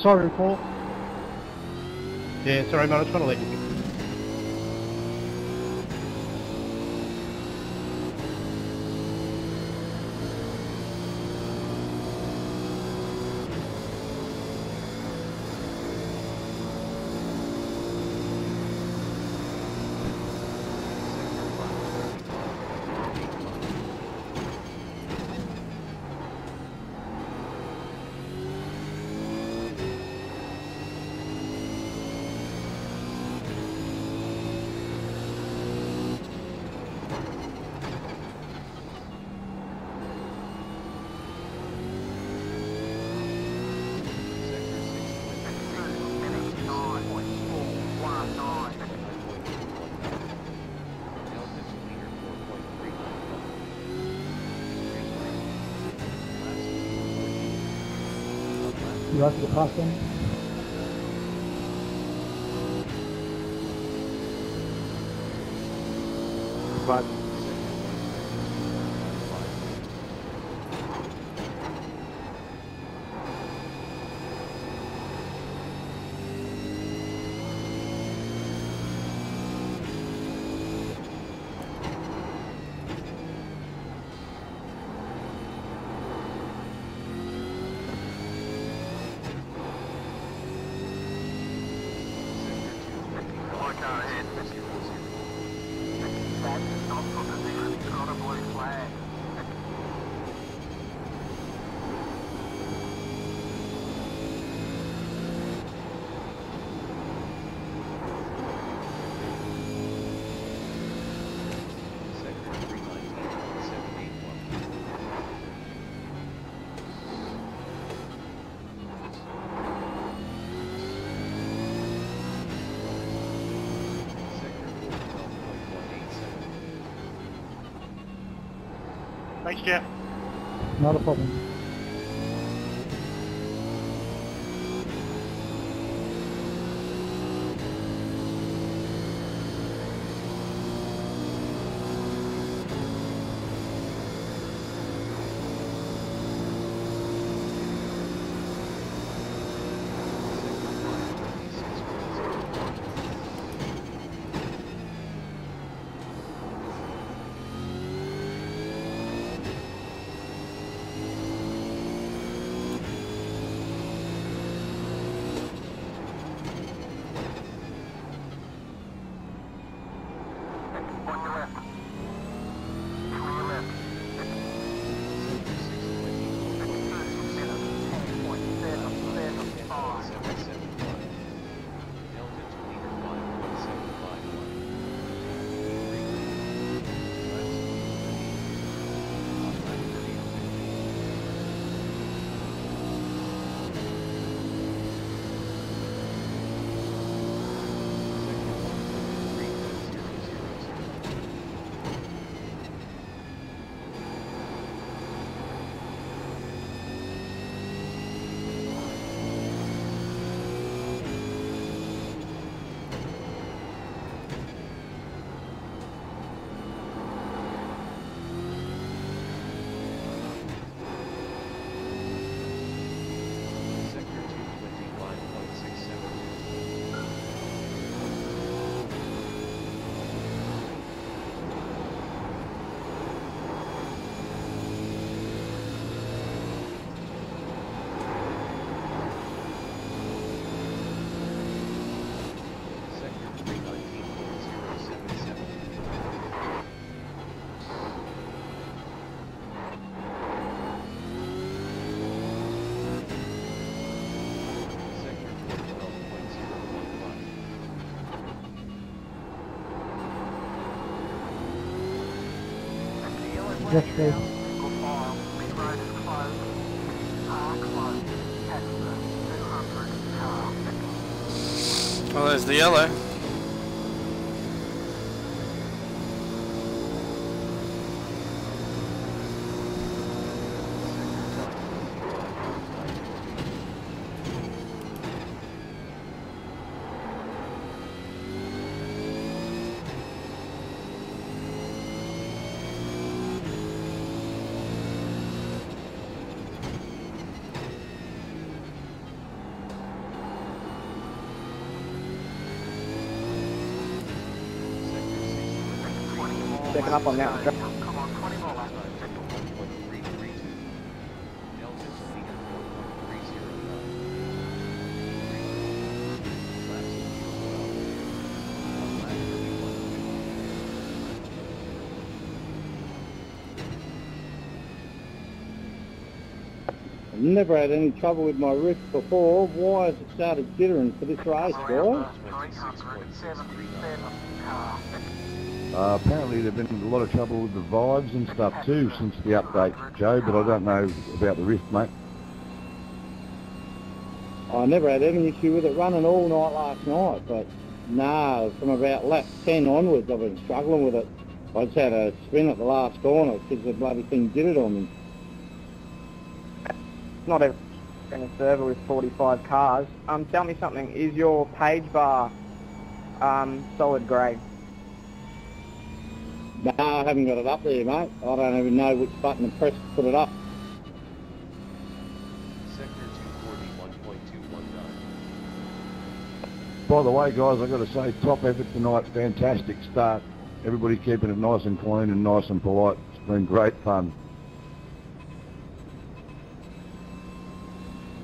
Sorry, Paul. Yeah, sorry, man. I was trying to let you. You have to get past them. But That's not for position, it's got a blue flag. Sector 319.781. Sector 412.187. Thanks, Jeff. Not a problem. this is. Well, there's the yellow. 31. I've never had any trouble with my wrist before. Why has it started jittering for this race, guys? Around the 377 car. Uh, apparently there've been a lot of trouble with the vibes and stuff too since the update, Joe, but I don't know about the rift, mate. I never had any issue with it running all night last night, but no, from about lap 10 onwards I've been struggling with it. I just had a spin at the last corner because the bloody thing did it on me. not a, in a server with 45 cars. Um, tell me something. Is your page bar um, solid grey? No, I haven't got it up there, mate. I don't even know which button to press to put it up. Sector 240 1.219. By the way, guys, I've got to say, top effort tonight, fantastic start. Everybody keeping it nice and clean and nice and polite. It's been great fun.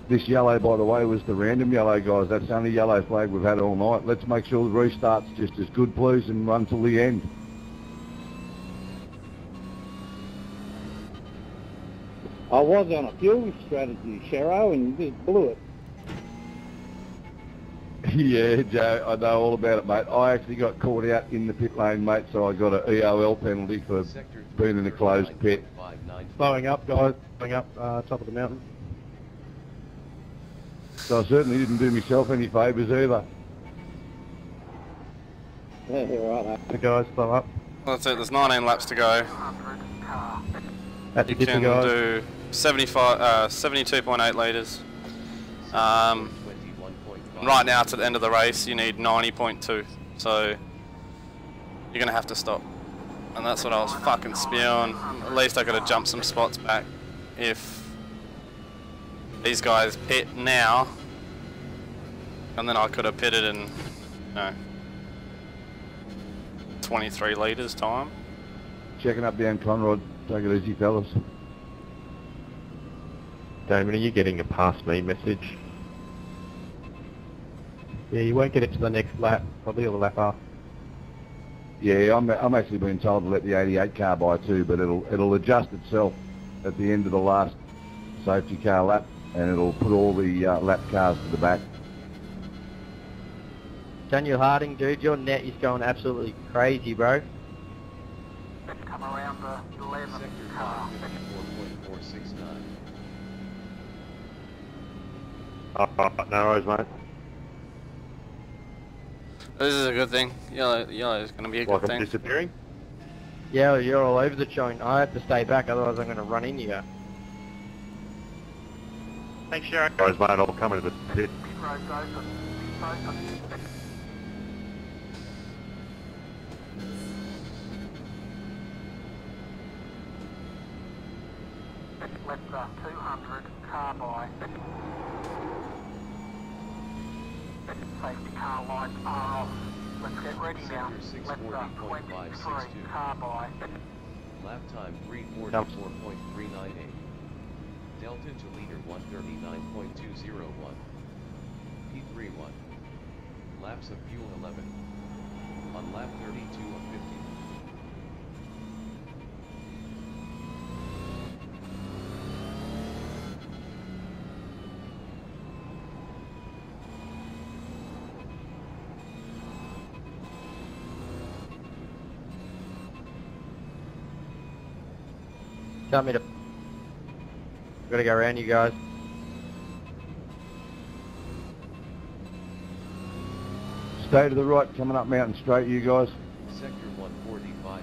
This yellow, by the way, was the random yellow, guys. That's the only yellow flag we've had all night. Let's make sure the restart's just as good, please, and run till the end. I was on a fuel strategy, Shero, and you just blew it. yeah, Joe, I know all about it, mate. I actually got caught out in the pit lane, mate, so I got an EOL penalty for being in a closed pit. 339.595. Slowing up, guys. Slowing up, uh, top of the mountain. So I certainly didn't do myself any favours either. Yeah, right. eh? The guys, slow up. That's it. There's 19 laps to go. 100 car. At the You can guys. do 75, uh, 72.8 litres. Um, right now to the end of the race, you need 90.2. So you're gonna have to stop. And that's what I was fucking spewing. At least I could have jumped some spots back if these guys pit now. And then I could have pitted in, you know, 23 litres time. Checking up down Conrod. Take it easy, fellas. Damon, are you getting a pass me message? Yeah, you won't get it to the next lap, probably or the lap after. Yeah, I'm, I'm actually being told to let the 88 car by too, but it'll it'll adjust itself at the end of the last safety car lap, and it'll put all the uh, lap cars to the back. Daniel Harding, dude, your net is going absolutely crazy, bro. Come around the 11 Sector car. 554.469. Oh, no worries, mate. This is a good thing. Yellow, yellow is gonna be a Like good I'm thing. disappearing? Yeah, you're all over the joint. I have to stay back, otherwise I'm going to run into you. Thanks, Sharon. Guys, mate, I'll come into the pit. Pit road's open. Pit's open. Left uh, 200 car by. Safety car lights are off. Let's get ready now. Sector Left uh, 640.562. 23 car by. Lap time 344.398. Delta to leader 139.201. P31. Laps of fuel 11. On lap 32 of 50. Tell me to... Gotta go around you guys. Stay to the right, coming up Mountain Straight, you guys. Sector 145.922.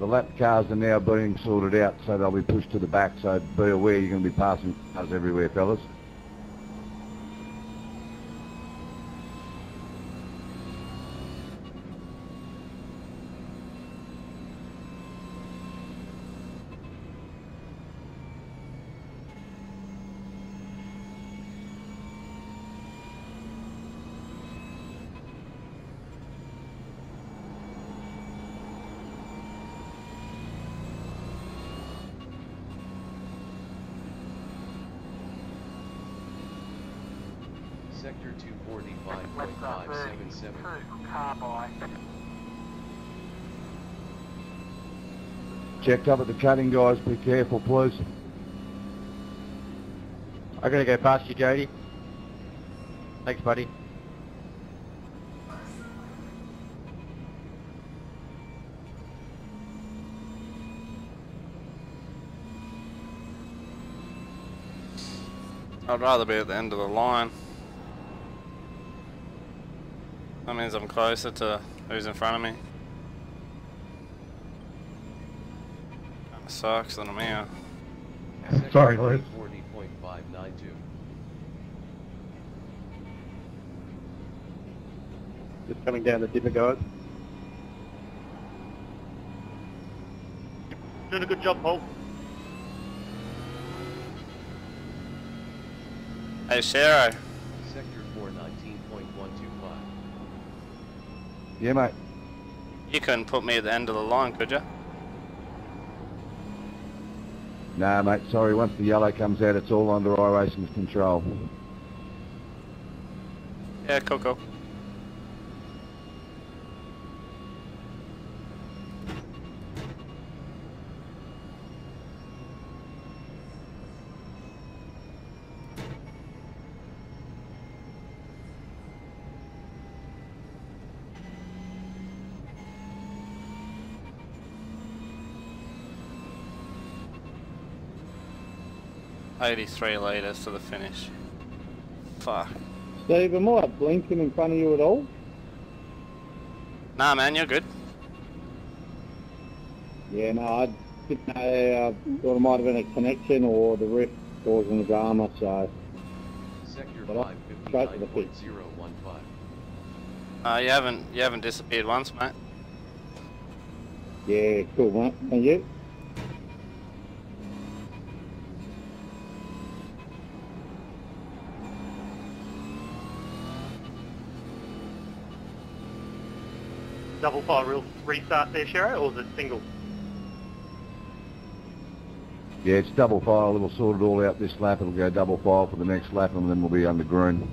The lap cars are now being sorted out, so they'll be pushed to the back, so be aware you're going to be passing cars everywhere, fellas. Sector Left up 245.577. 32, car by. Checked up at the cutting, guys. Be careful, please. I gotta go past you, Jody. Thanks, buddy. I'd rather be at the end of the line. That means I'm closer to who's in front of me. Kinda sucks that I'm here. Sector Sorry, Liz. 40.592. Just coming down the dipper, guys. Doing a good job, Paul. Hey Shero, Sector 419.125. Yeah, mate. you couldn't put me at the end of the line, could you? No, mate, sorry. Once the yellow comes out, it's all under iRacing's control. Yeah, Coco. 83 litres to the finish. Fuck. Dave, am I blinking in front of you at all? Nah, man, you're good. Yeah, no, I didn't know. I thought it might have been a connection or the rift causing the drama, so. Sector 5, straight. Uh, you haven't you haven't disappeared once, mate. Yeah, cool, mate. Thank you. Double file real restart there, Shero, or is it single? Yeah, it's double file. It'll sort it all out this lap. It'll go double file for the next lap, and then we'll be under green.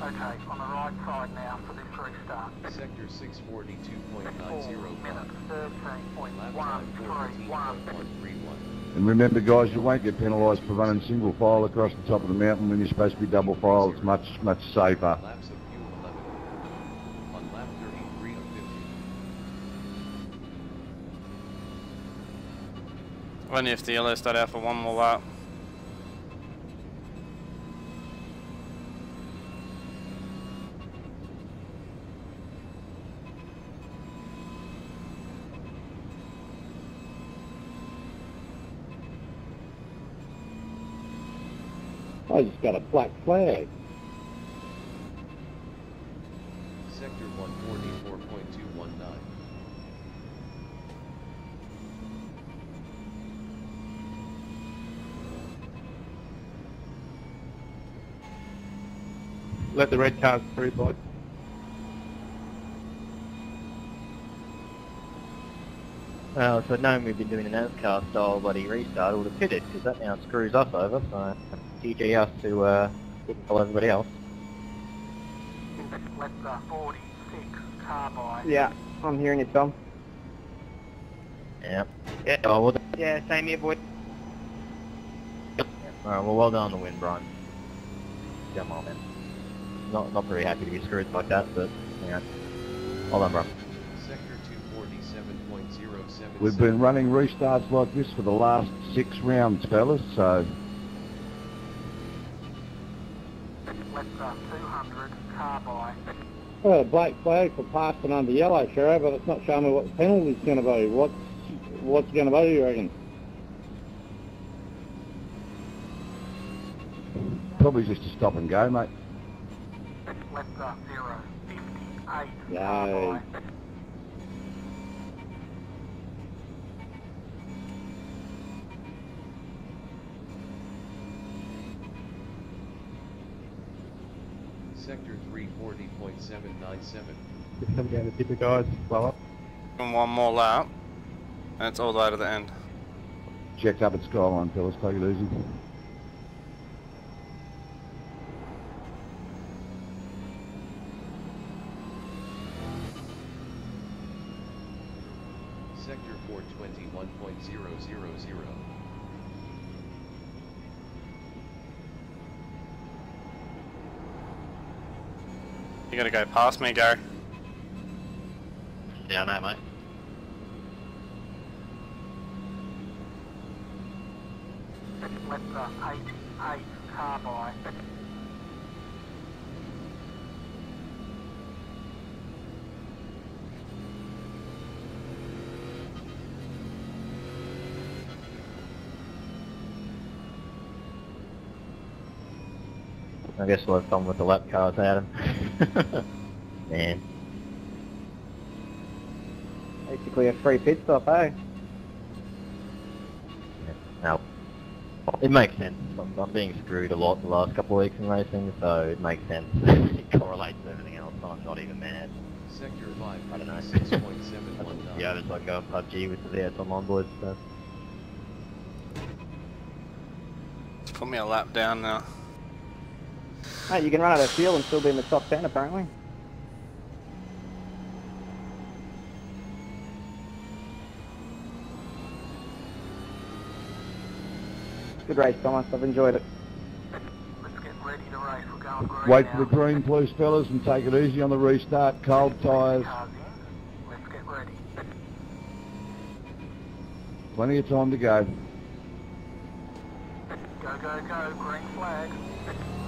Okay, on the right side now for this restart. Sector 642.90. minutes, Lap time 13.131. 14.131. And remember, guys, you won't get penalised for running single file across the top of the mountain when you're supposed to be double file. It's much, much safer. Laps of fuel 11. On lap 33 of 50. Only if the yellow start out for one more lap. I just got a black flag. Sector 144.219. Let the red cars through, bud. Well, if I'd known we'd been doing an NASCAR style bloody restart, I would have pitted, because that now screws us over, so TG us to uh, tell everybody else. Left uh, 46, car. Yeah, I'm hearing it, Tom. Yeah. Yeah, oh, well, Yeah, same here, boy. Alright, well, well done on the win, Brian. Come on, man. Not, not very happy to be screwed like that, but, you know. Hold on, bro. Sector 247.07. We've been running restarts like this for the last six rounds, fellas, so Well, a black flag for passing under yellow, Sherry, but it's not showing me what the penalty's going to be. What's, what's going to be, you reckon? Probably just a stop and go, mate. Left zero, 58. No. 40.797. Come down the bit, guys. Blow up. And one more lap, and it's all the way to the end. Check up at Skyline, fellas. Take it easy. You gotta go past me, Gary. Yeah, I know, mate. Let's uh, 88, car. I guess we'll have fun with the lap cars, Adam. Man. Basically a free pit stop, eh? No. It makes sense. I'm, I'm being screwed a lot the last couple of weeks in racing, so it makes sense. it correlates with everything else. I'm not even mad. Sector I don't know. 596.719. Yeah, it's like going PUBG with the VS Online boys stuff. Just put me a lap down now. Mate, you can run out of fuel and still be in the top 10 apparently. Good race, Thomas. I've enjoyed it. Let's get ready to race. We're going Wait for the green, please, fellas, and take it easy on the restart. Cold tyres. Let's get ready. Plenty of time to go. Go, go, go. Green flag. Go inside, balls. On your left. 4 minutes 12.938. Stay right. On your left. One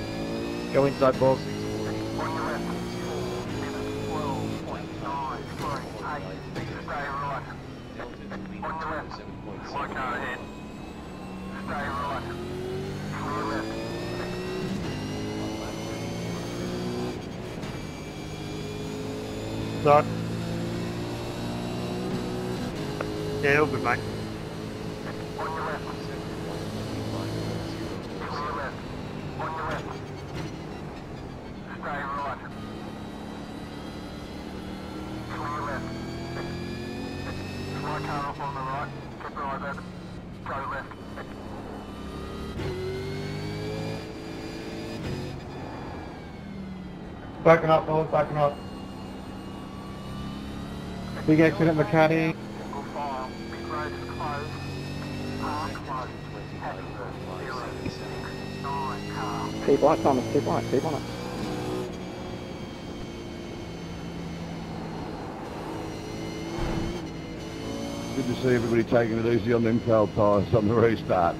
car ahead. Stay right. Clear left. Sorry. Yeah, all good, mate. On your left. Clear left. On your left. Stay right. Clear left. Right car off on the right. Keep right back. Go left. Backing up, fellas, backing up. Big accident, McCarty. Single road is closed. Park closed. Passenger 069 car. Keep on it, Thomas. Keep it. Keep on it. Good to see everybody taking it easy on them cold tyres on the restart.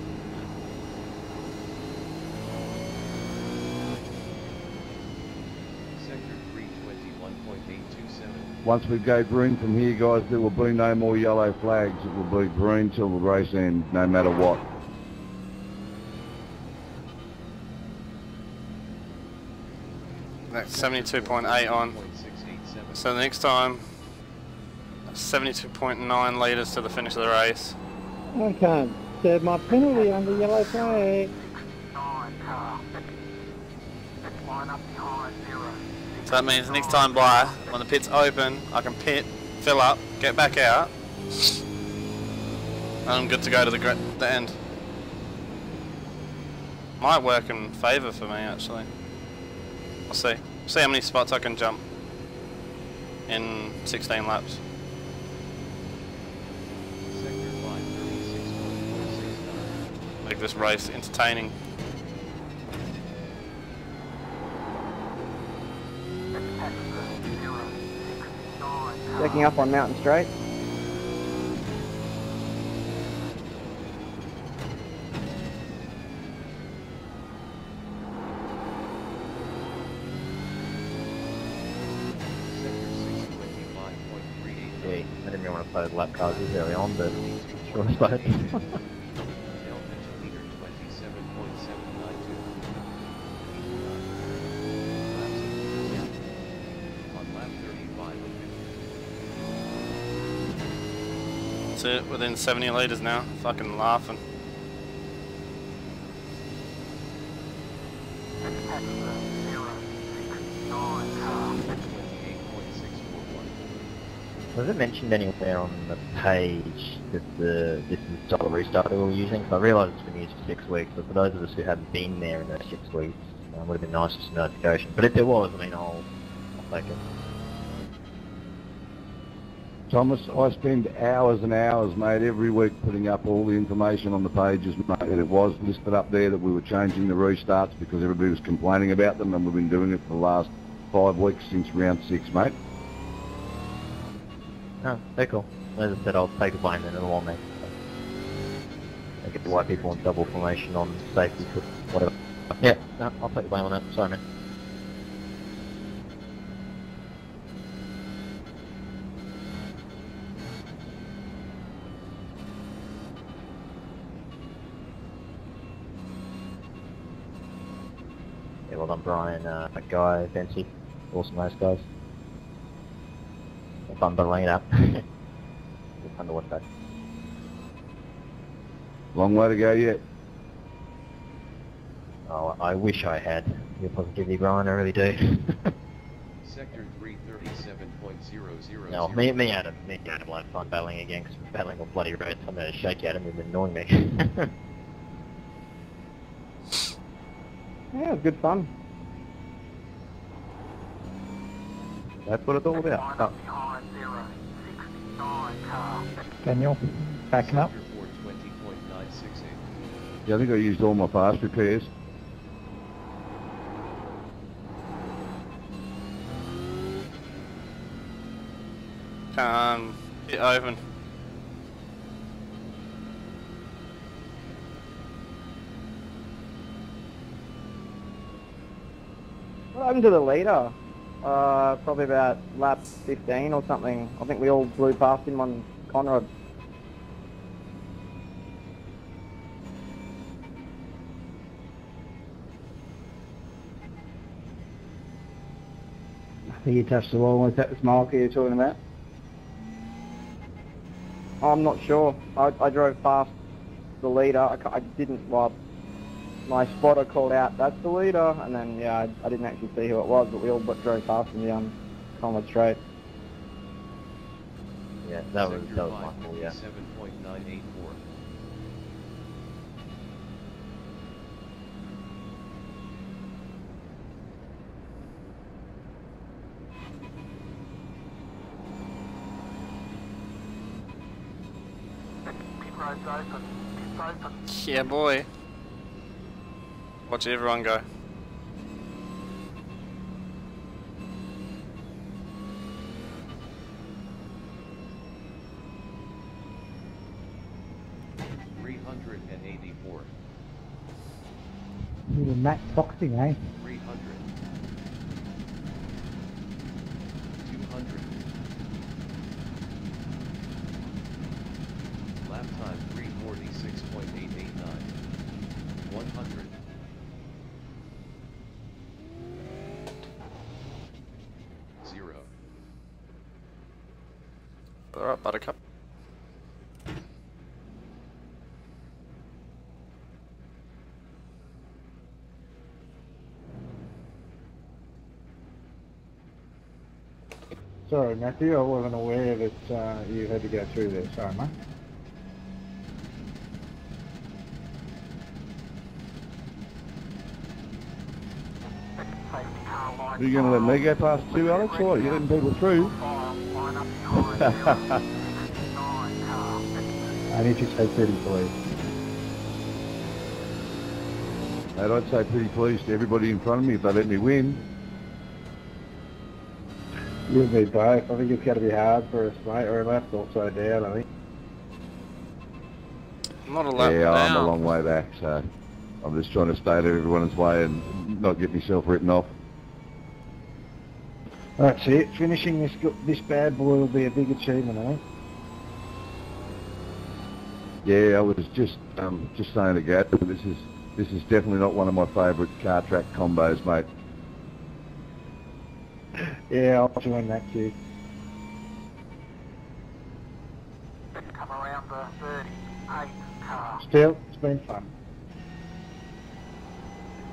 Once we go green from here, guys, there will be no more yellow flags. It will be green till the race ends, no matter what. That's 72.8 on. So the next time, 72.9 litres to the finish of the race. I can't serve my penalty under the yellow flag. 9 car. Line up behind 0. So that means next time by, when the pit's open, I can pit, fill up, get back out, and I'm good to go to the, the end. Might work in favour for me actually. I'll see. See how many spots I can jump in 16 laps. Make this race entertaining. Checking up on Mountain Straight. Yeah, I didn't really want to play the lap cars early on, but sure fuck. On lap 35 of That's it, within 70 litres now. Fucking laughing. Was it mentioned anywhere on the page that the this is the restart we were using? 'Cause I realise it's been used for six weeks, but for those of us who haven't been there in those six weeks, uh, it would have been nice just a notification. But if there was, I mean, I'll, I'll take it. Thomas, I spend hours and hours, mate, every week putting up all the information on the pages, mate, and it was listed up there that we were changing the restarts because everybody was complaining about them, and we've been doing it for the last five weeks since round six, mate. Oh, very cool. As I said, I'll take the blame then in the long run. I get the white people on double formation on safety for whatever. Yeah, no, I'll take the blame on that. Sorry, man. Yeah, well done, Brian, uh, Guy, Fancy. Awesome race, guys. Have fun bundling it up. It's fun to watch that. Long way to go yet. Oh, I wish I had your positivity, Brian. I really do. Sector 337.000. no, me, me, Adam, me, and Adam will have fun battling again because we're battling on bloody roads. I'm going to shake Adam. You've been annoying me. Yeah, it was good fun. That's what it's all about. Oh. Daniel, backing up. Yeah, I think I used all my fast repairs. Um, hit open. What happened to the leader? Uh, probably about lap 15 or something. I think we all blew past him on Conrod. I think you touched the wall. Was that the smoker you're talking about? I'm not sure. I, I drove past the leader. I, I didn't, well, my spotter called out, that's the leader, and then, yeah, I, I didn't actually see who it was, but we all but drove past him down Conrod Straight. Yeah, that was that was my fault. Yeah. 7.984. Pit road's open. Pit's open. Yeah, boy. Watch everyone go. Three hundred and eighty-four. You were Matt Foxing, eh? Three hundred. Two hundred. Lap time three forty-six point eight eight nine. One hundred. Zero. Alright, Buttercup. Sorry, Matthew, I wasn't aware that uh, you had to go through there. Sorry, mate. Are you going to let me go past too, Alex, or are you letting people through? I need to say 30, please. Mate, I'd say pretty pleased to everybody in front of me if they let me win. You'll need both. I think it's going to be hard for us, mate. We're left also down, I think. Not a lap yeah, I'm a long way back, so I'm just trying to stay out of everyone's way and not get myself written off. That's it. Finishing this this bad boy will be a big achievement, I think. Yeah, I was just um, just saying to Gat, this is this is definitely not one of my favourite car track combos, mate. Yeah, I'll join that too. Come around the 38 car. Still, it's been fun.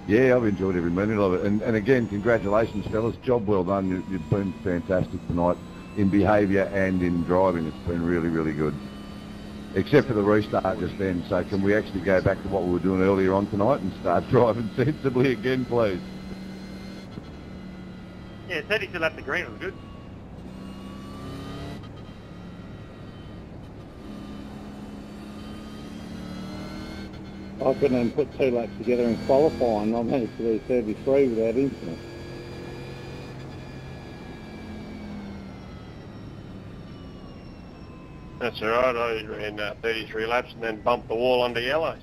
Yeah, I've enjoyed every minute of it. And, and again, congratulations, fellas. Job well done. You, you've been fantastic tonight in behaviour and in driving. It's been really, really good. Except for the restart just then. So can we actually go back to what we were doing earlier on tonight and start driving sensibly again, please? Yeah, 32 laps of green was good. I couldn't even put two laps together in qualifying. I managed to do 33 without incident. That's alright, I ran uh, 33 laps and then bumped the wall under yellows.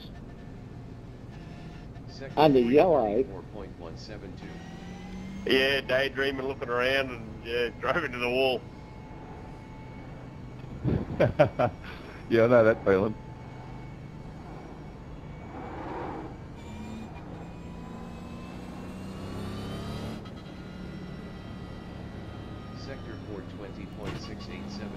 Sector Under yellow. 4.172. Yeah, daydreaming, looking around and yeah, drove into the wall. yeah, I know that feeling. Sector 420.687.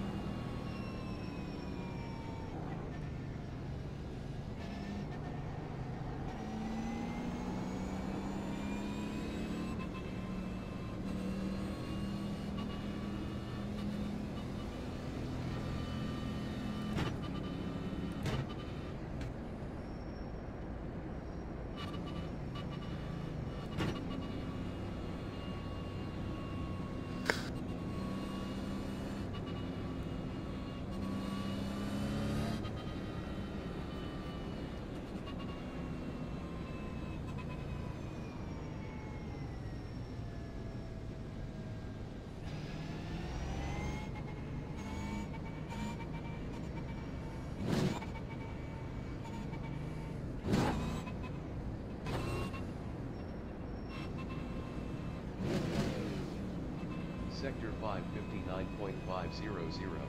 Sector 559.500.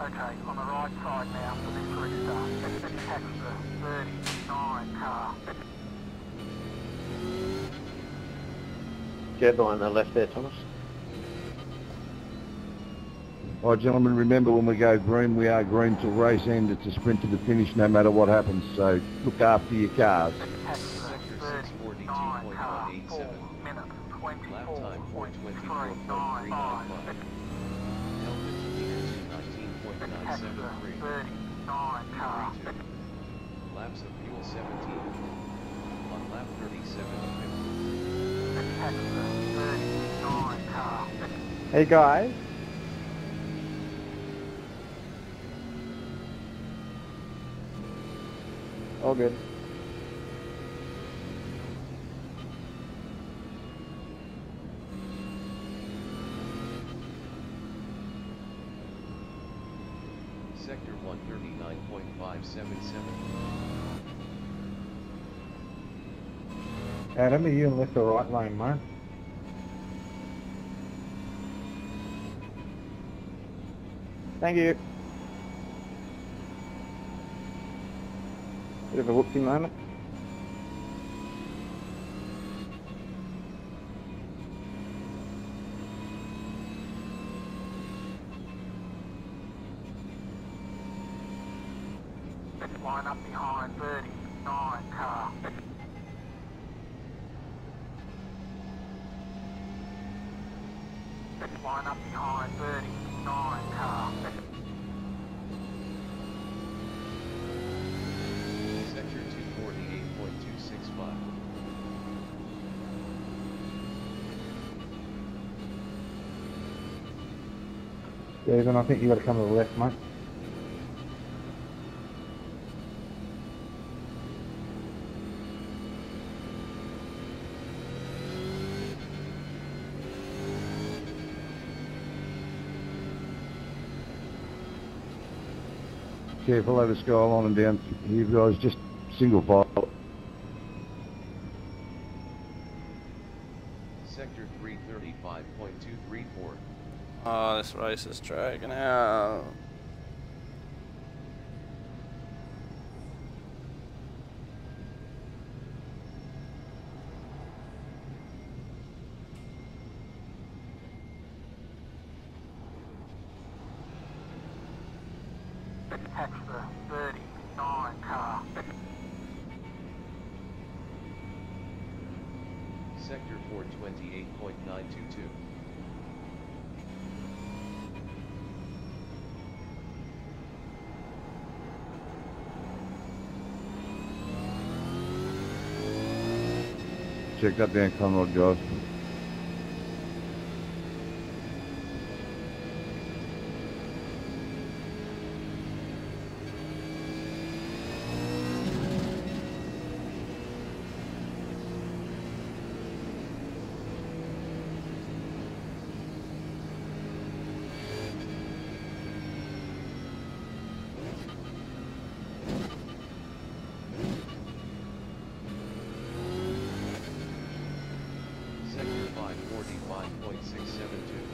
Okay, on the right side now for this restart. Catch the 39 car. Get behind the left there, Thomas. All right, gentlemen, remember when we go green, we are green till race end. It's a sprint to the finish no matter what happens, so look after your cars. Catch the 39 car. 4 minutes, Lap time 424.395. 24.395. Helmet meters Catch the 19.973. 39 car. Laps of fuel 17. On lap 37 Catch the 39 car. Hey guys. All good. Sector 139.577. Adam, are you in left or right lane, mate? Thank you. Of a whoopsie moment. Line up behind 39 car. Line up behind 39 car. Sector 248.265. Stephen, I think you got to come to the left, mate. Careful over Skyline and down here, guys. Just single file. Sector 335.234. Race is dragging out. Catch the 39 car. Sector 428.922. Check down, Conrod, guys. Sector 545.672.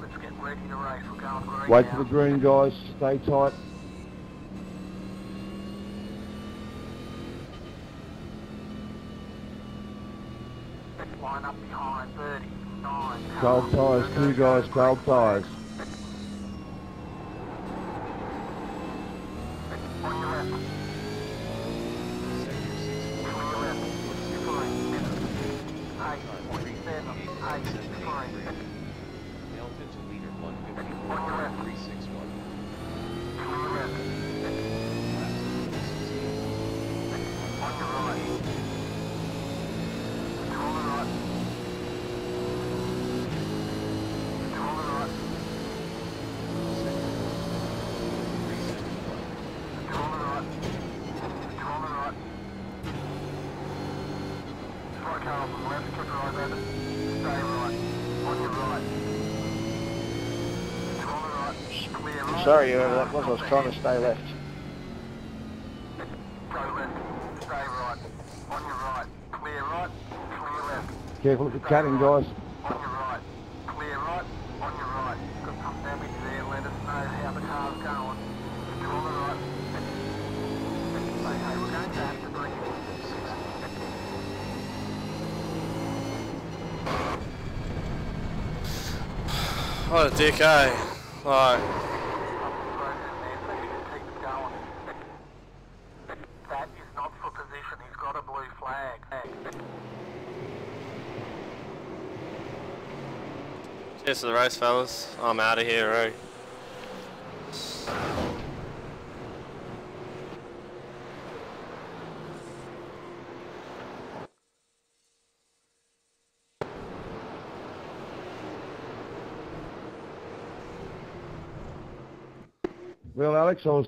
Let's get ready to race. We're going green Wait for the green, guys. Stay tight. Line up behind 39 Cold tyres, two guys, cold tyres. On your left. Eight, seven, eight, three. Delta to leader 154.361. On your left. On your right. Two on the right. Two on the right. Two on the right. Two on the right. Try car on the left, keep your eyes open. Stay right. On your right. Two on the right. Clear right. Sorry, whoever that was, I was trying to stay left. Go left. Stay right. On your right. Clear right. Clear left. Careful at the cutting, guys. On your right. Clear right. On your right. Got some damage there. Let us know how the car's going. Still on the right. Okay, we're going to have to bring it What a dick, eh? Like, That is not for position. He's got a blue flag. To the race, fellas. I'm out of here, eh? Well, Alex, I was